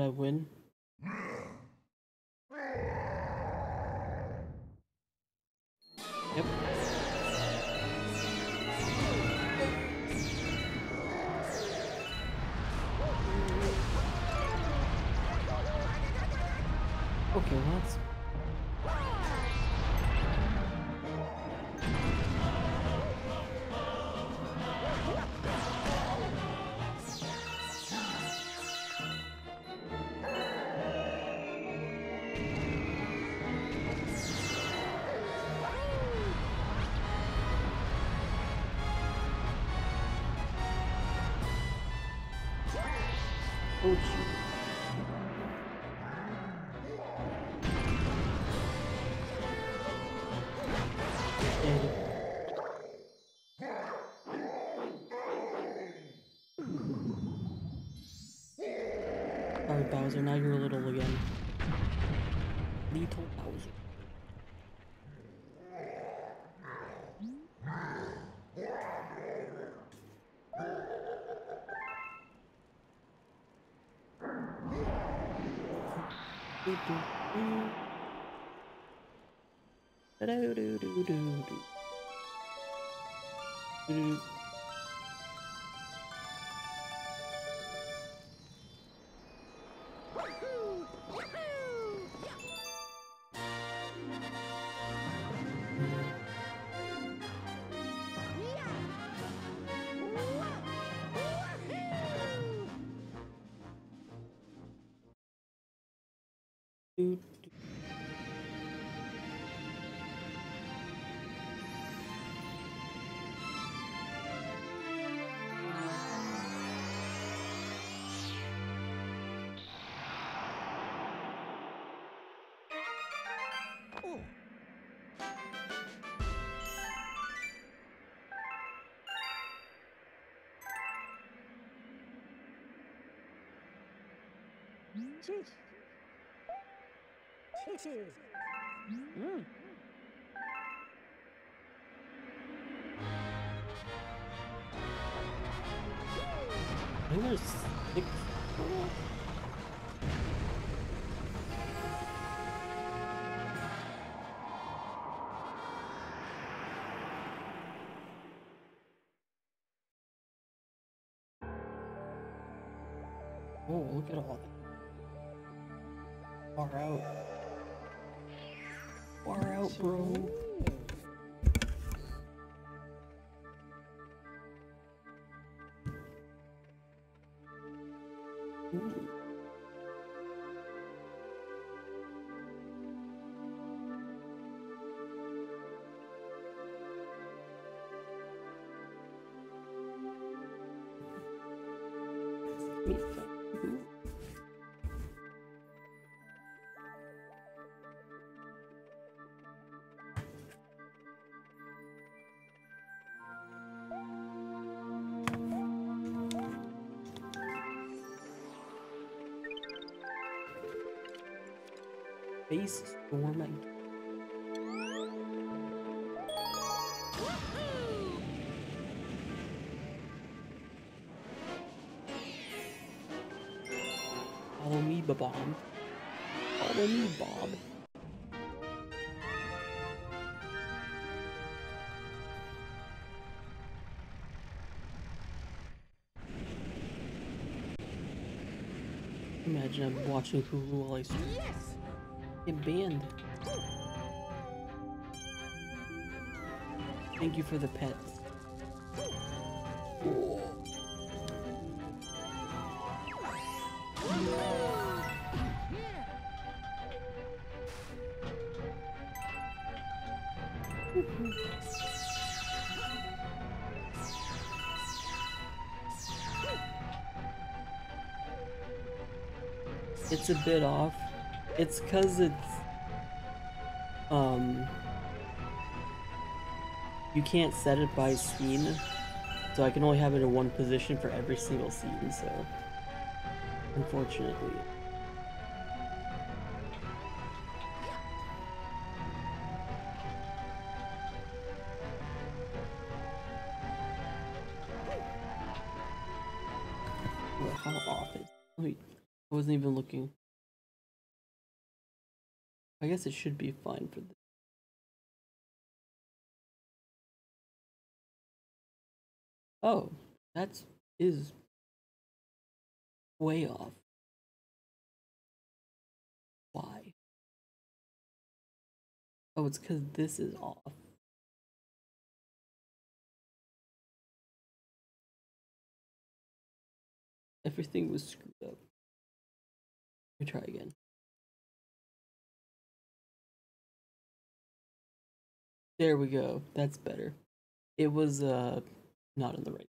I win? Bowser. Now you're little again. Little Bowser. Da-do-do-do-do-do. Do-do. Woohoo! Do, do. Cheese. Mm. I think there's six. Oh, look at all that. Far out. Far out, bro. Space Storm again. Follow me, Bob. Follow me, Bob. Imagine I'm watching Hulu while I stream. Yes. Get banned. Thank you for the pets. It's a bit off. It's cause it's um you can't set it by scene. So I can only have it in one position for every single scene, so unfortunately. It should be fine for this. Oh, that's is way off. Why? Oh, it's because this is off. Everything was screwed up. Let me try again. There we go. That's better. It was uh not in the right.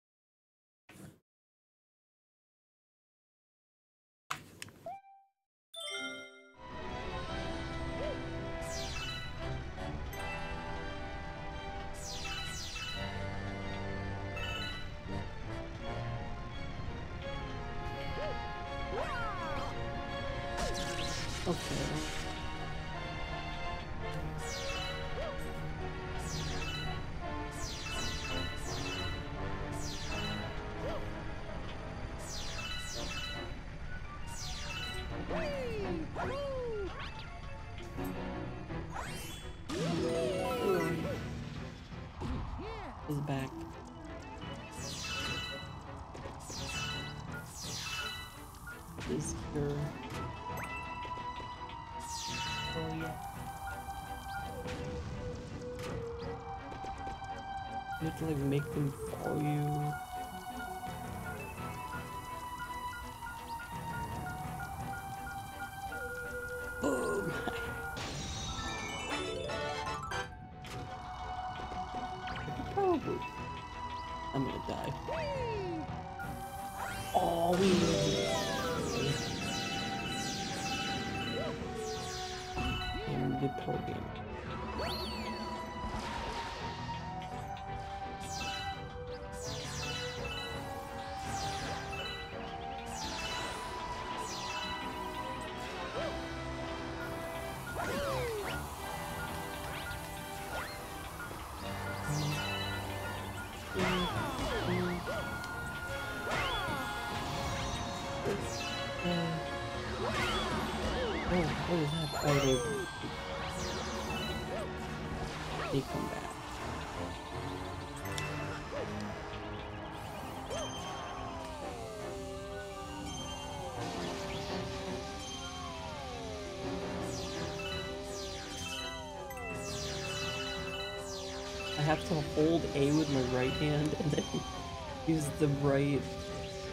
Have to hold A with my right hand and then use the right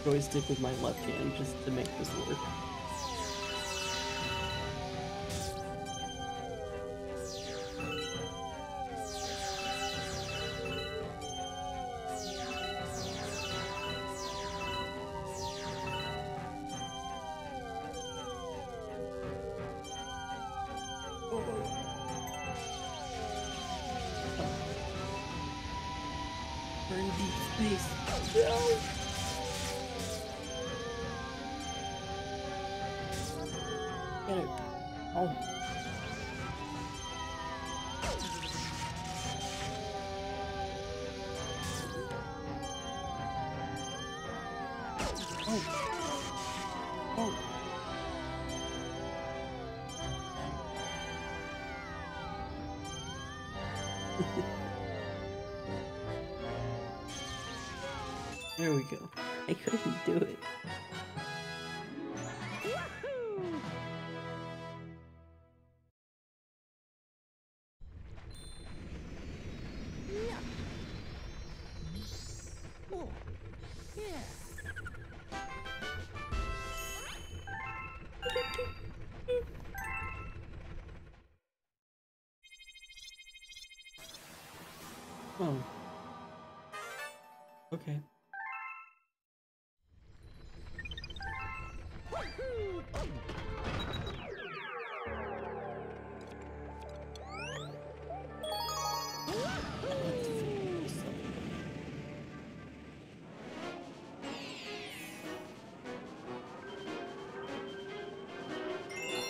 joystick with my left hand just to make this work.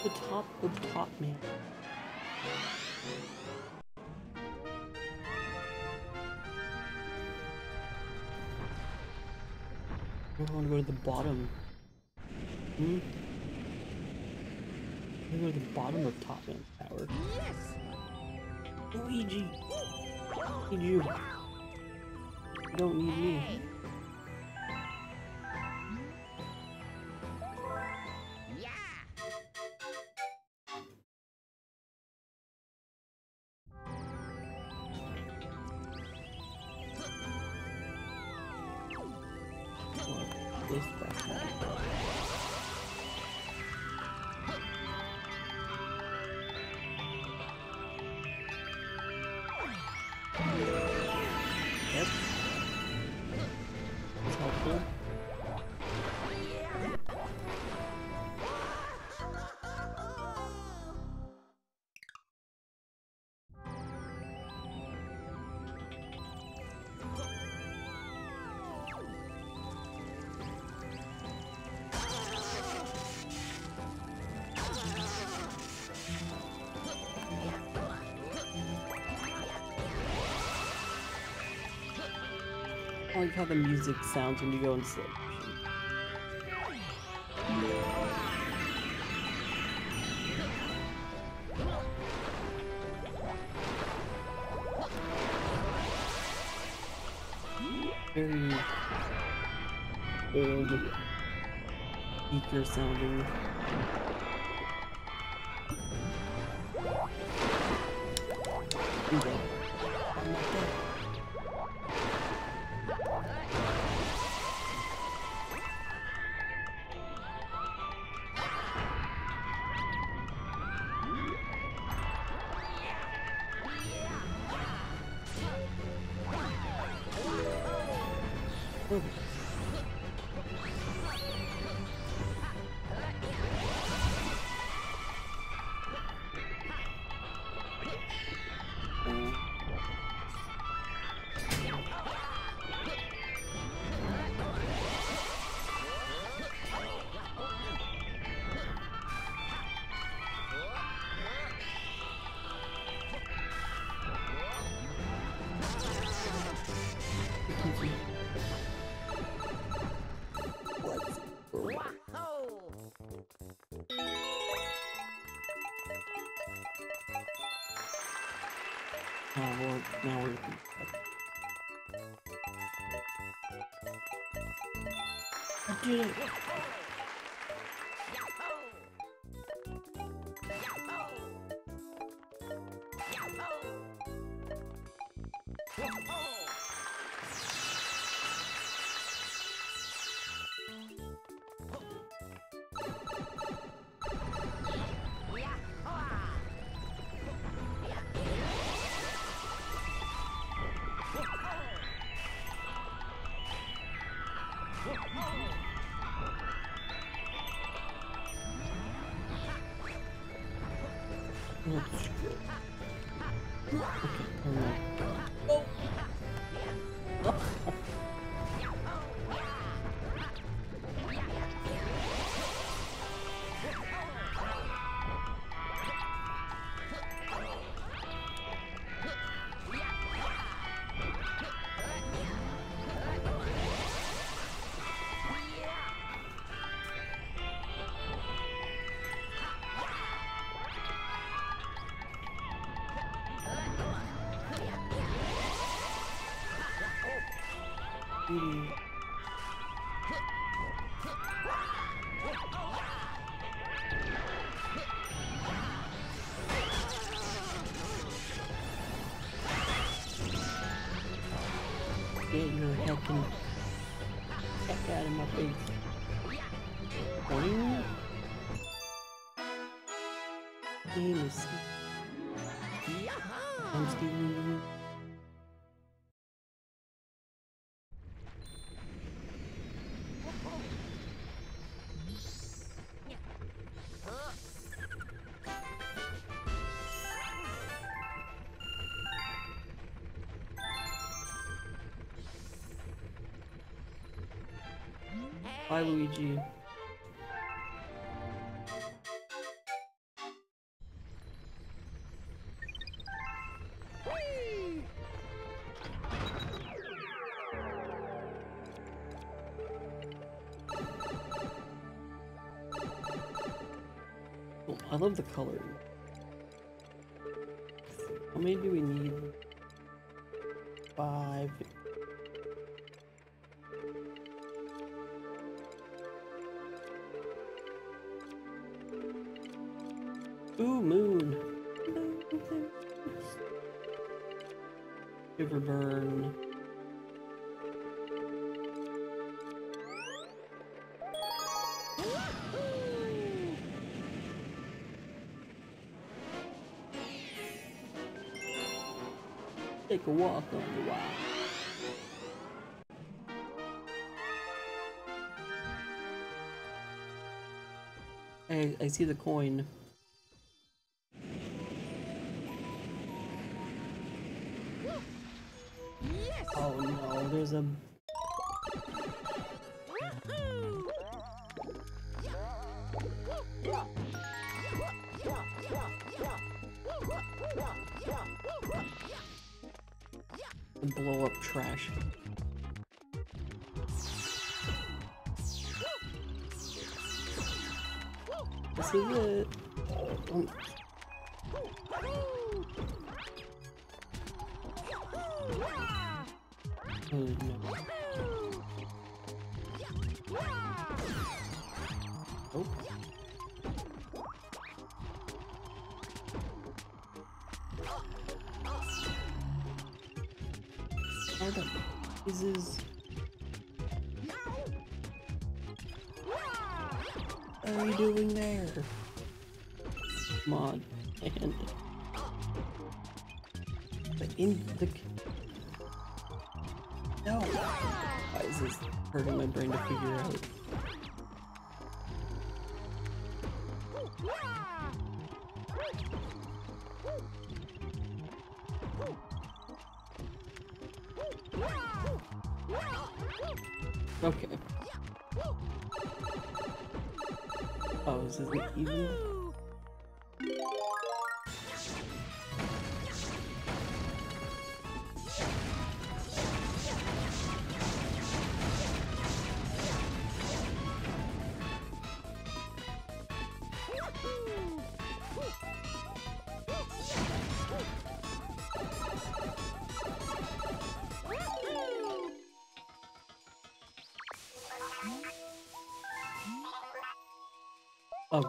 The top of the top man. I want to go to the bottom. Hmm? I go to the bottom of Top Man's tower. Yes! Luigi! Need you. You don't need me. Like how the music sounds when you go in slow. Very old, speaker sounding. movie. We're now we're I did it. Ooh. Get your heckin' heck out of my face. Boing. Name is Steve. Yaha! I'm Steve. Bye, Luigi. I love the color. How many do we need? Take a walk on the wild. I, I see the coin. Oh no, there's a Wahoo! A blow up trash. This is it. Um, oh no. Is this? What are you doing there? On, and but in the no. Why is this hurting my brain to figure out?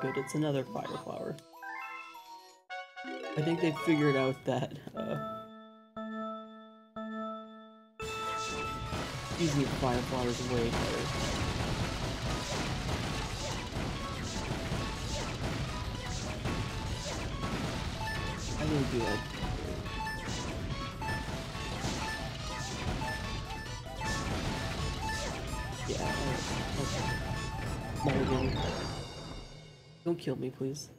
Good. It's another fire flower. I think they figured out that. Uh, using fire flowers way better. I will do that. Yeah. Okay. Mulligan. Don't kill me, please.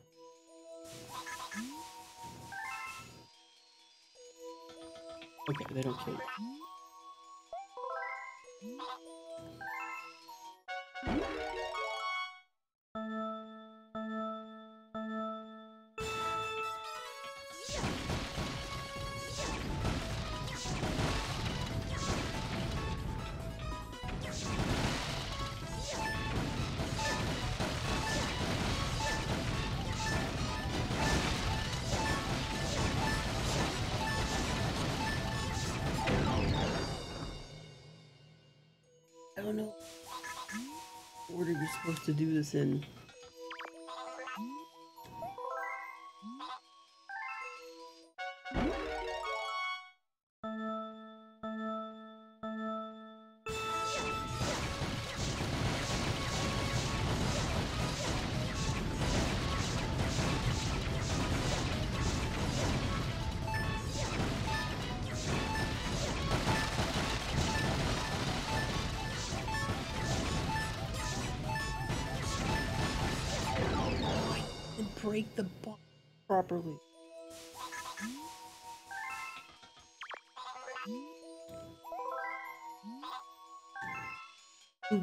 Okay, they don't kill you. And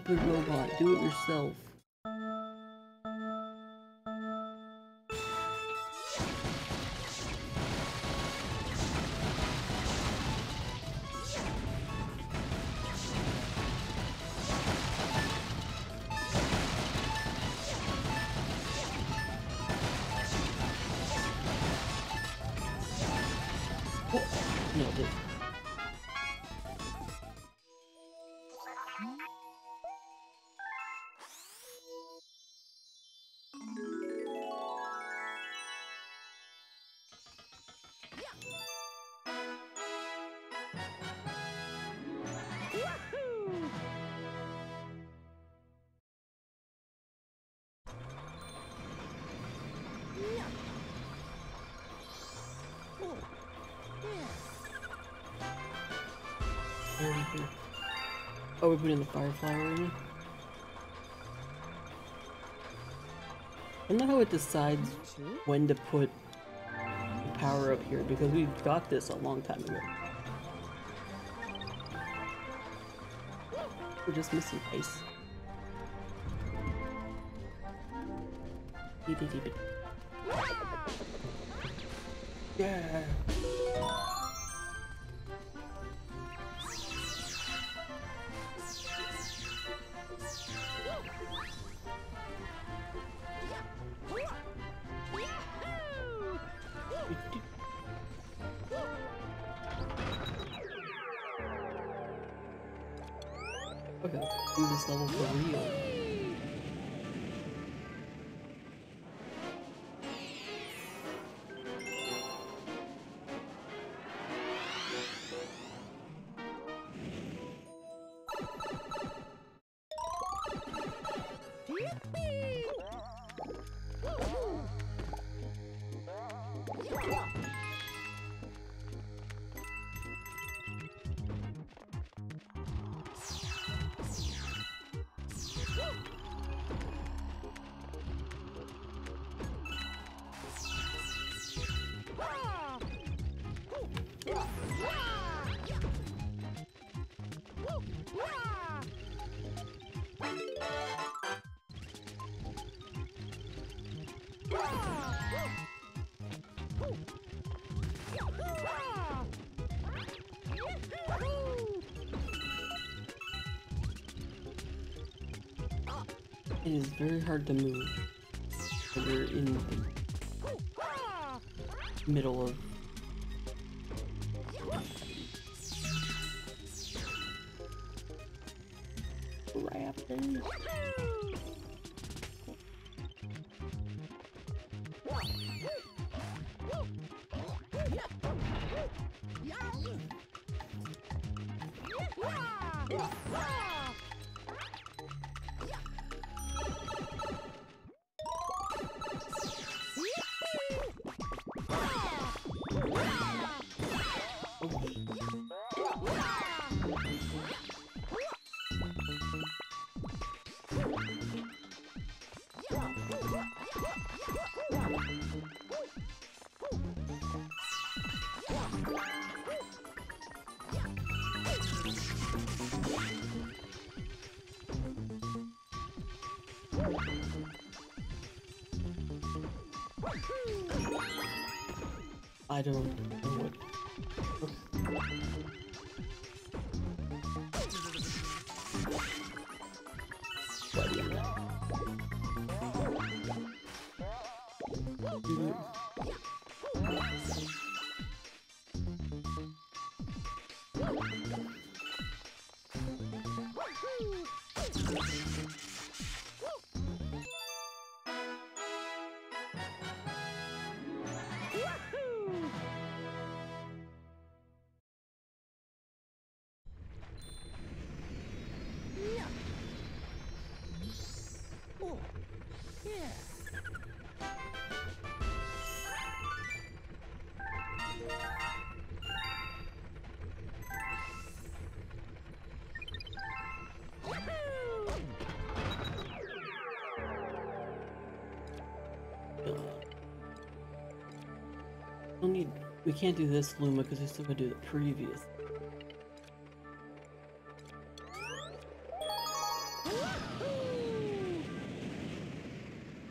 Stupid robot, do it yourself. We here? Oh, we're putting the Firefly already? I know how it decides when to put the power up here because we got this a long time ago. We're just missing ice. Yeah. Very hard to move. You're in the middle of. I don't know what. We can't do this Luma because we still gotta do the previous.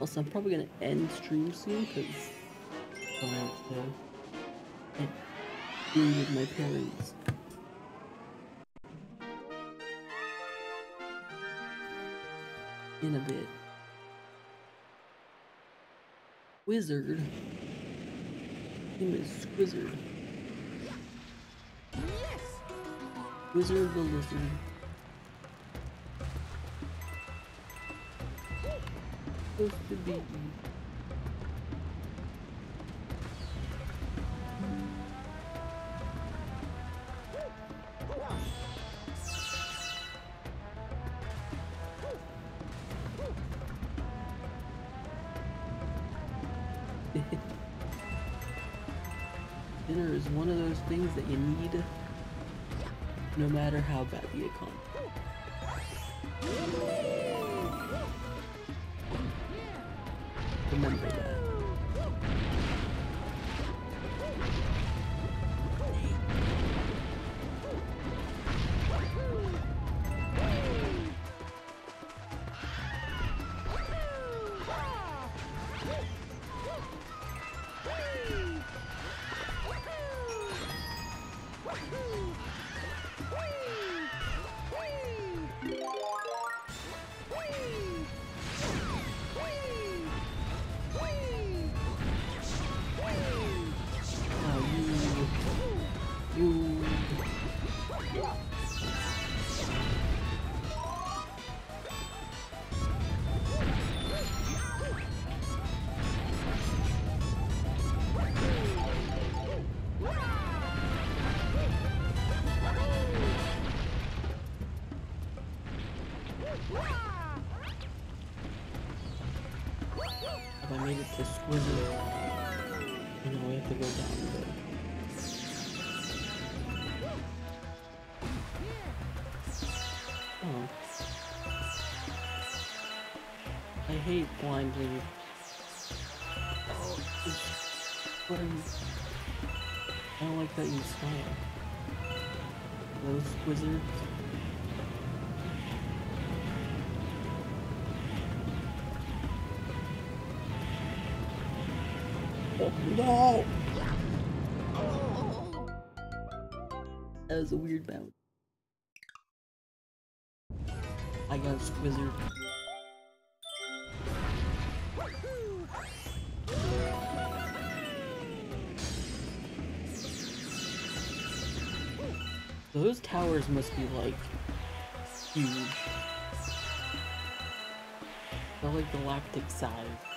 Also, I'm probably gonna end stream soon because I want to be with my parents. In a bit. Wizard. Name is Squizzard. Wizard the Lizard. Supposed to be. Oh no! That was a weird bounce. Must be like huge. They're like galactic size.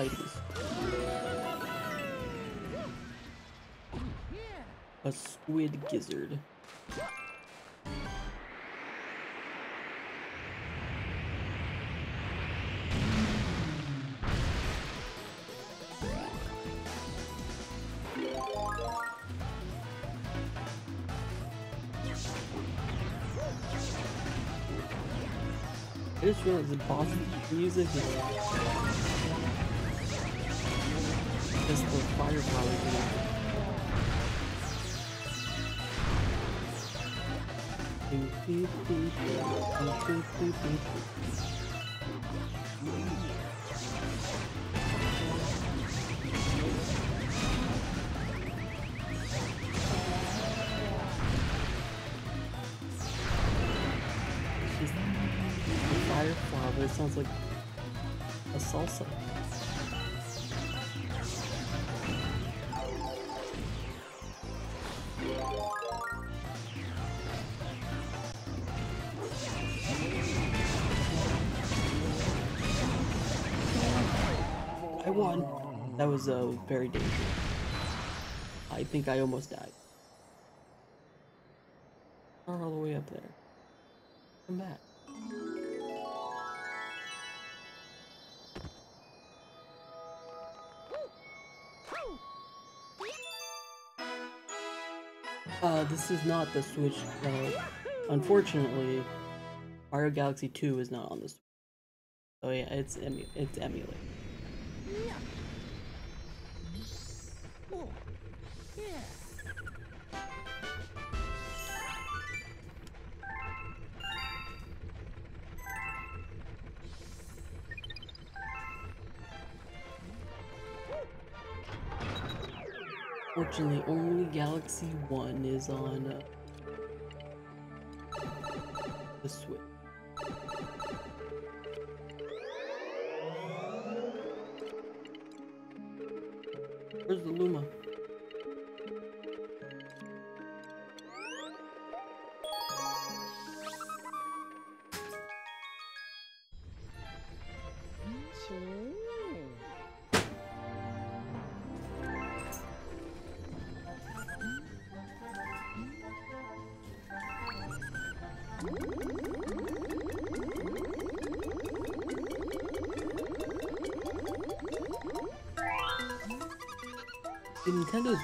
Fighting. A squid gizzard. I just realized the boss music is just firepower a firefly, it sounds like a salsa. Was uh, very dangerous. I think I almost died. Not all the way up there. Come back. Uh, this is not the Switch. Uh, unfortunately, Mario Galaxy 2 is not on the Switch. So yeah, it's emu it's emulated. Fortunately, only Galaxy 1 is on uh, the Switch.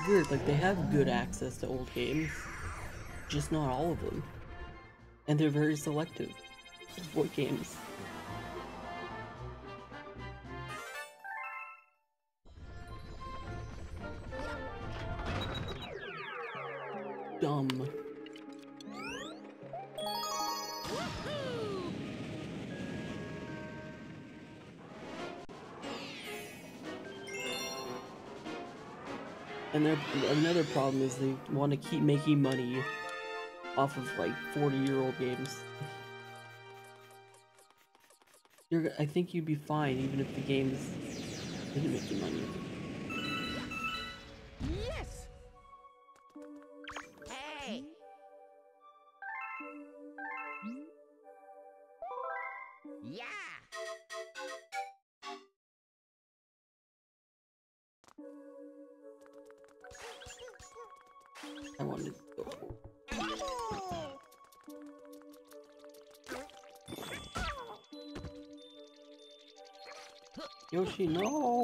Weird, like they have good access to old games, just not all of them. And they're very selective what games. Another problem is they want to keep making money off of like 40 year old games. You're, I think you'd be fine even if the games didn't make you money. No!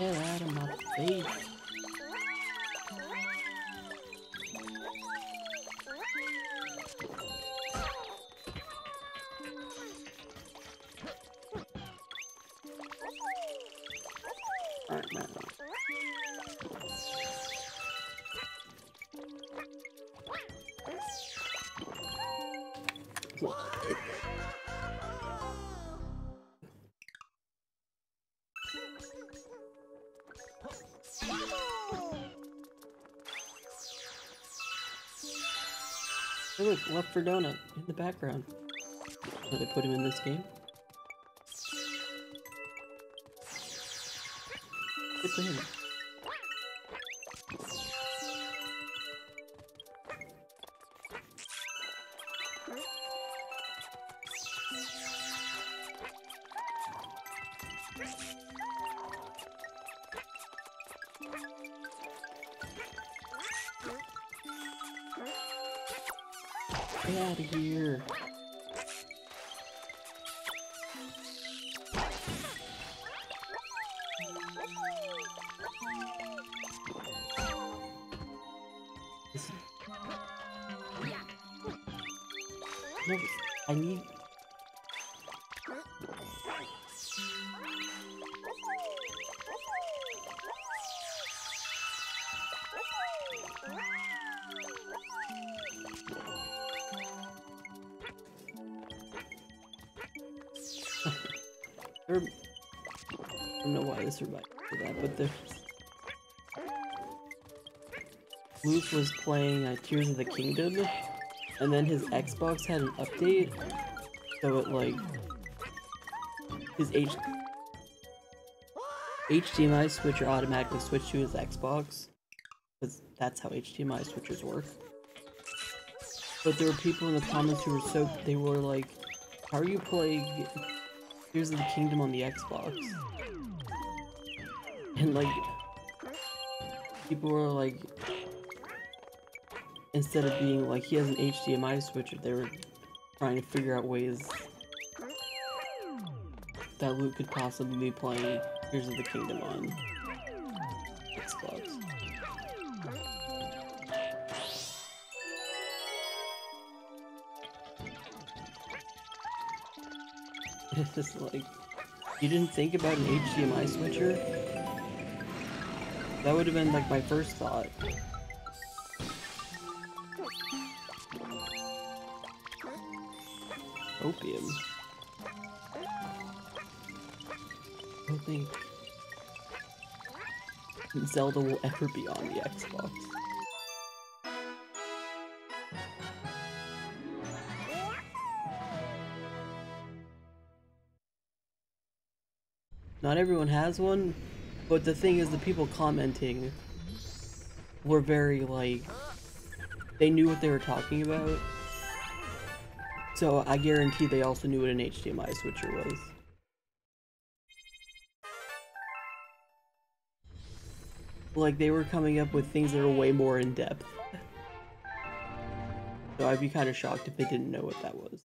Get out of my face. Hey, look, Left for Donut in the background. Oh, they put him in this game? Good for him. Was playing uh, Tears of the Kingdom, and then his Xbox had an update, so it like his H HDMI switcher automatically switched to his Xbox, because that's how HDMI switchers work. But there were people in the comments who were so they were like, "How are you playing Tears of the Kingdom on the Xbox?" And like, people were like, instead of being like he has an HDMI switcher, they were trying to figure out ways that Luke could possibly be playing Tears of the Kingdom on Xbox. It's just like, you didn't think about an HDMI switcher? That would have been like my first thought. I don't think Zelda will ever be on the Xbox. Not everyone has one, but the thing is the people commenting were very like they knew what they were talking about. So I guarantee they also knew what an HDMI switcher was. Like they were coming up with things that are way more in depth. So I'd be kind of shocked if they didn't know what that was.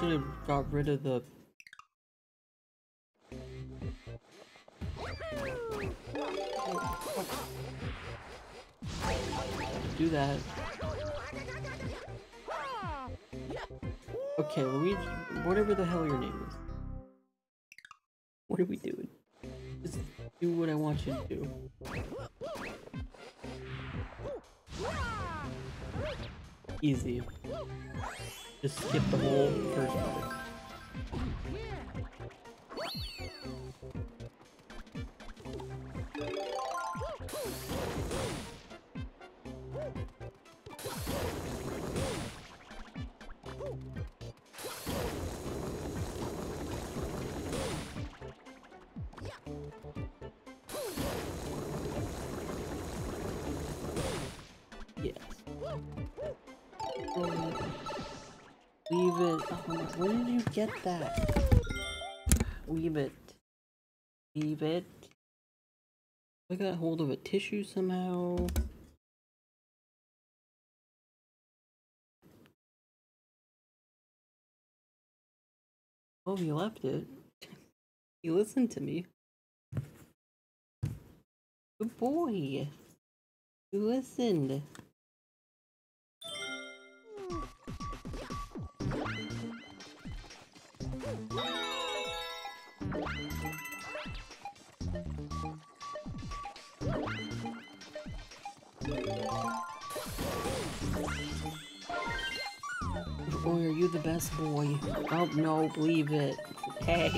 Should have got rid of the... Do that. Okay, Luigi, whatever the hell your name is. What are we doing? Just do what I want you to do. Easy. Just skip the whole first part. That? Leave it. Weave it. I got hold of a tissue somehow. Oh, you left it. You listened to me. Good boy. You listened. Boy, are you the best boy? Oh no, leave it. Hey,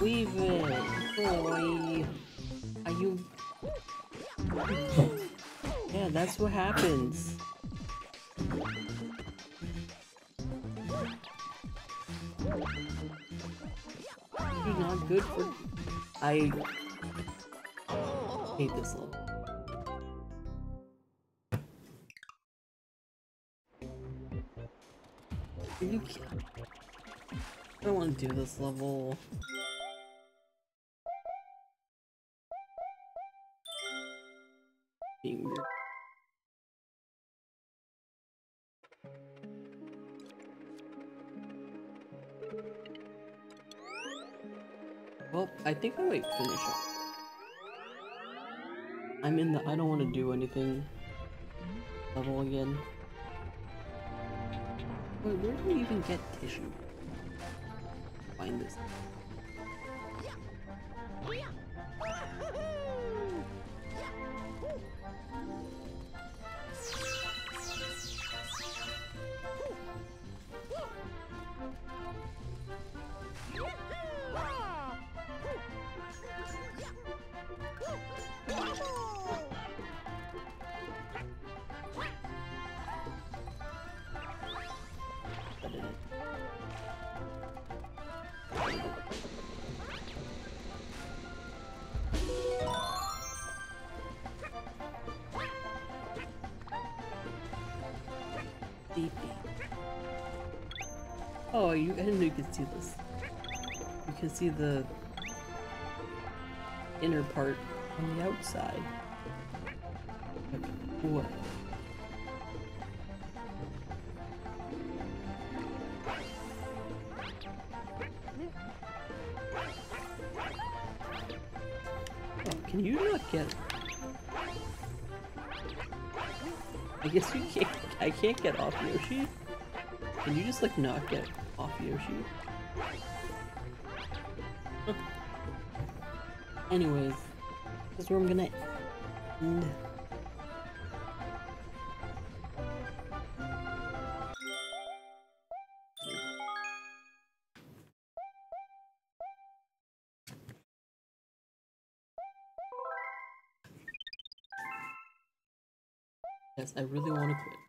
leave it, boy. Are you? Yeah, that's what happens. You're not good for. I hate this level. I don't want to do this level. Well, I think I might finish up. I'm in the I don't want to do anything level again. Wait, where do we even get tissue? Find this. See this. You can see the inner part on the outside. What? Oh, can you not get I guess you can't. I can't get off Yoshi. Can you just like not get off Yoshi? Anyways, this is where I'm gonna end. Yes, I really want to quit.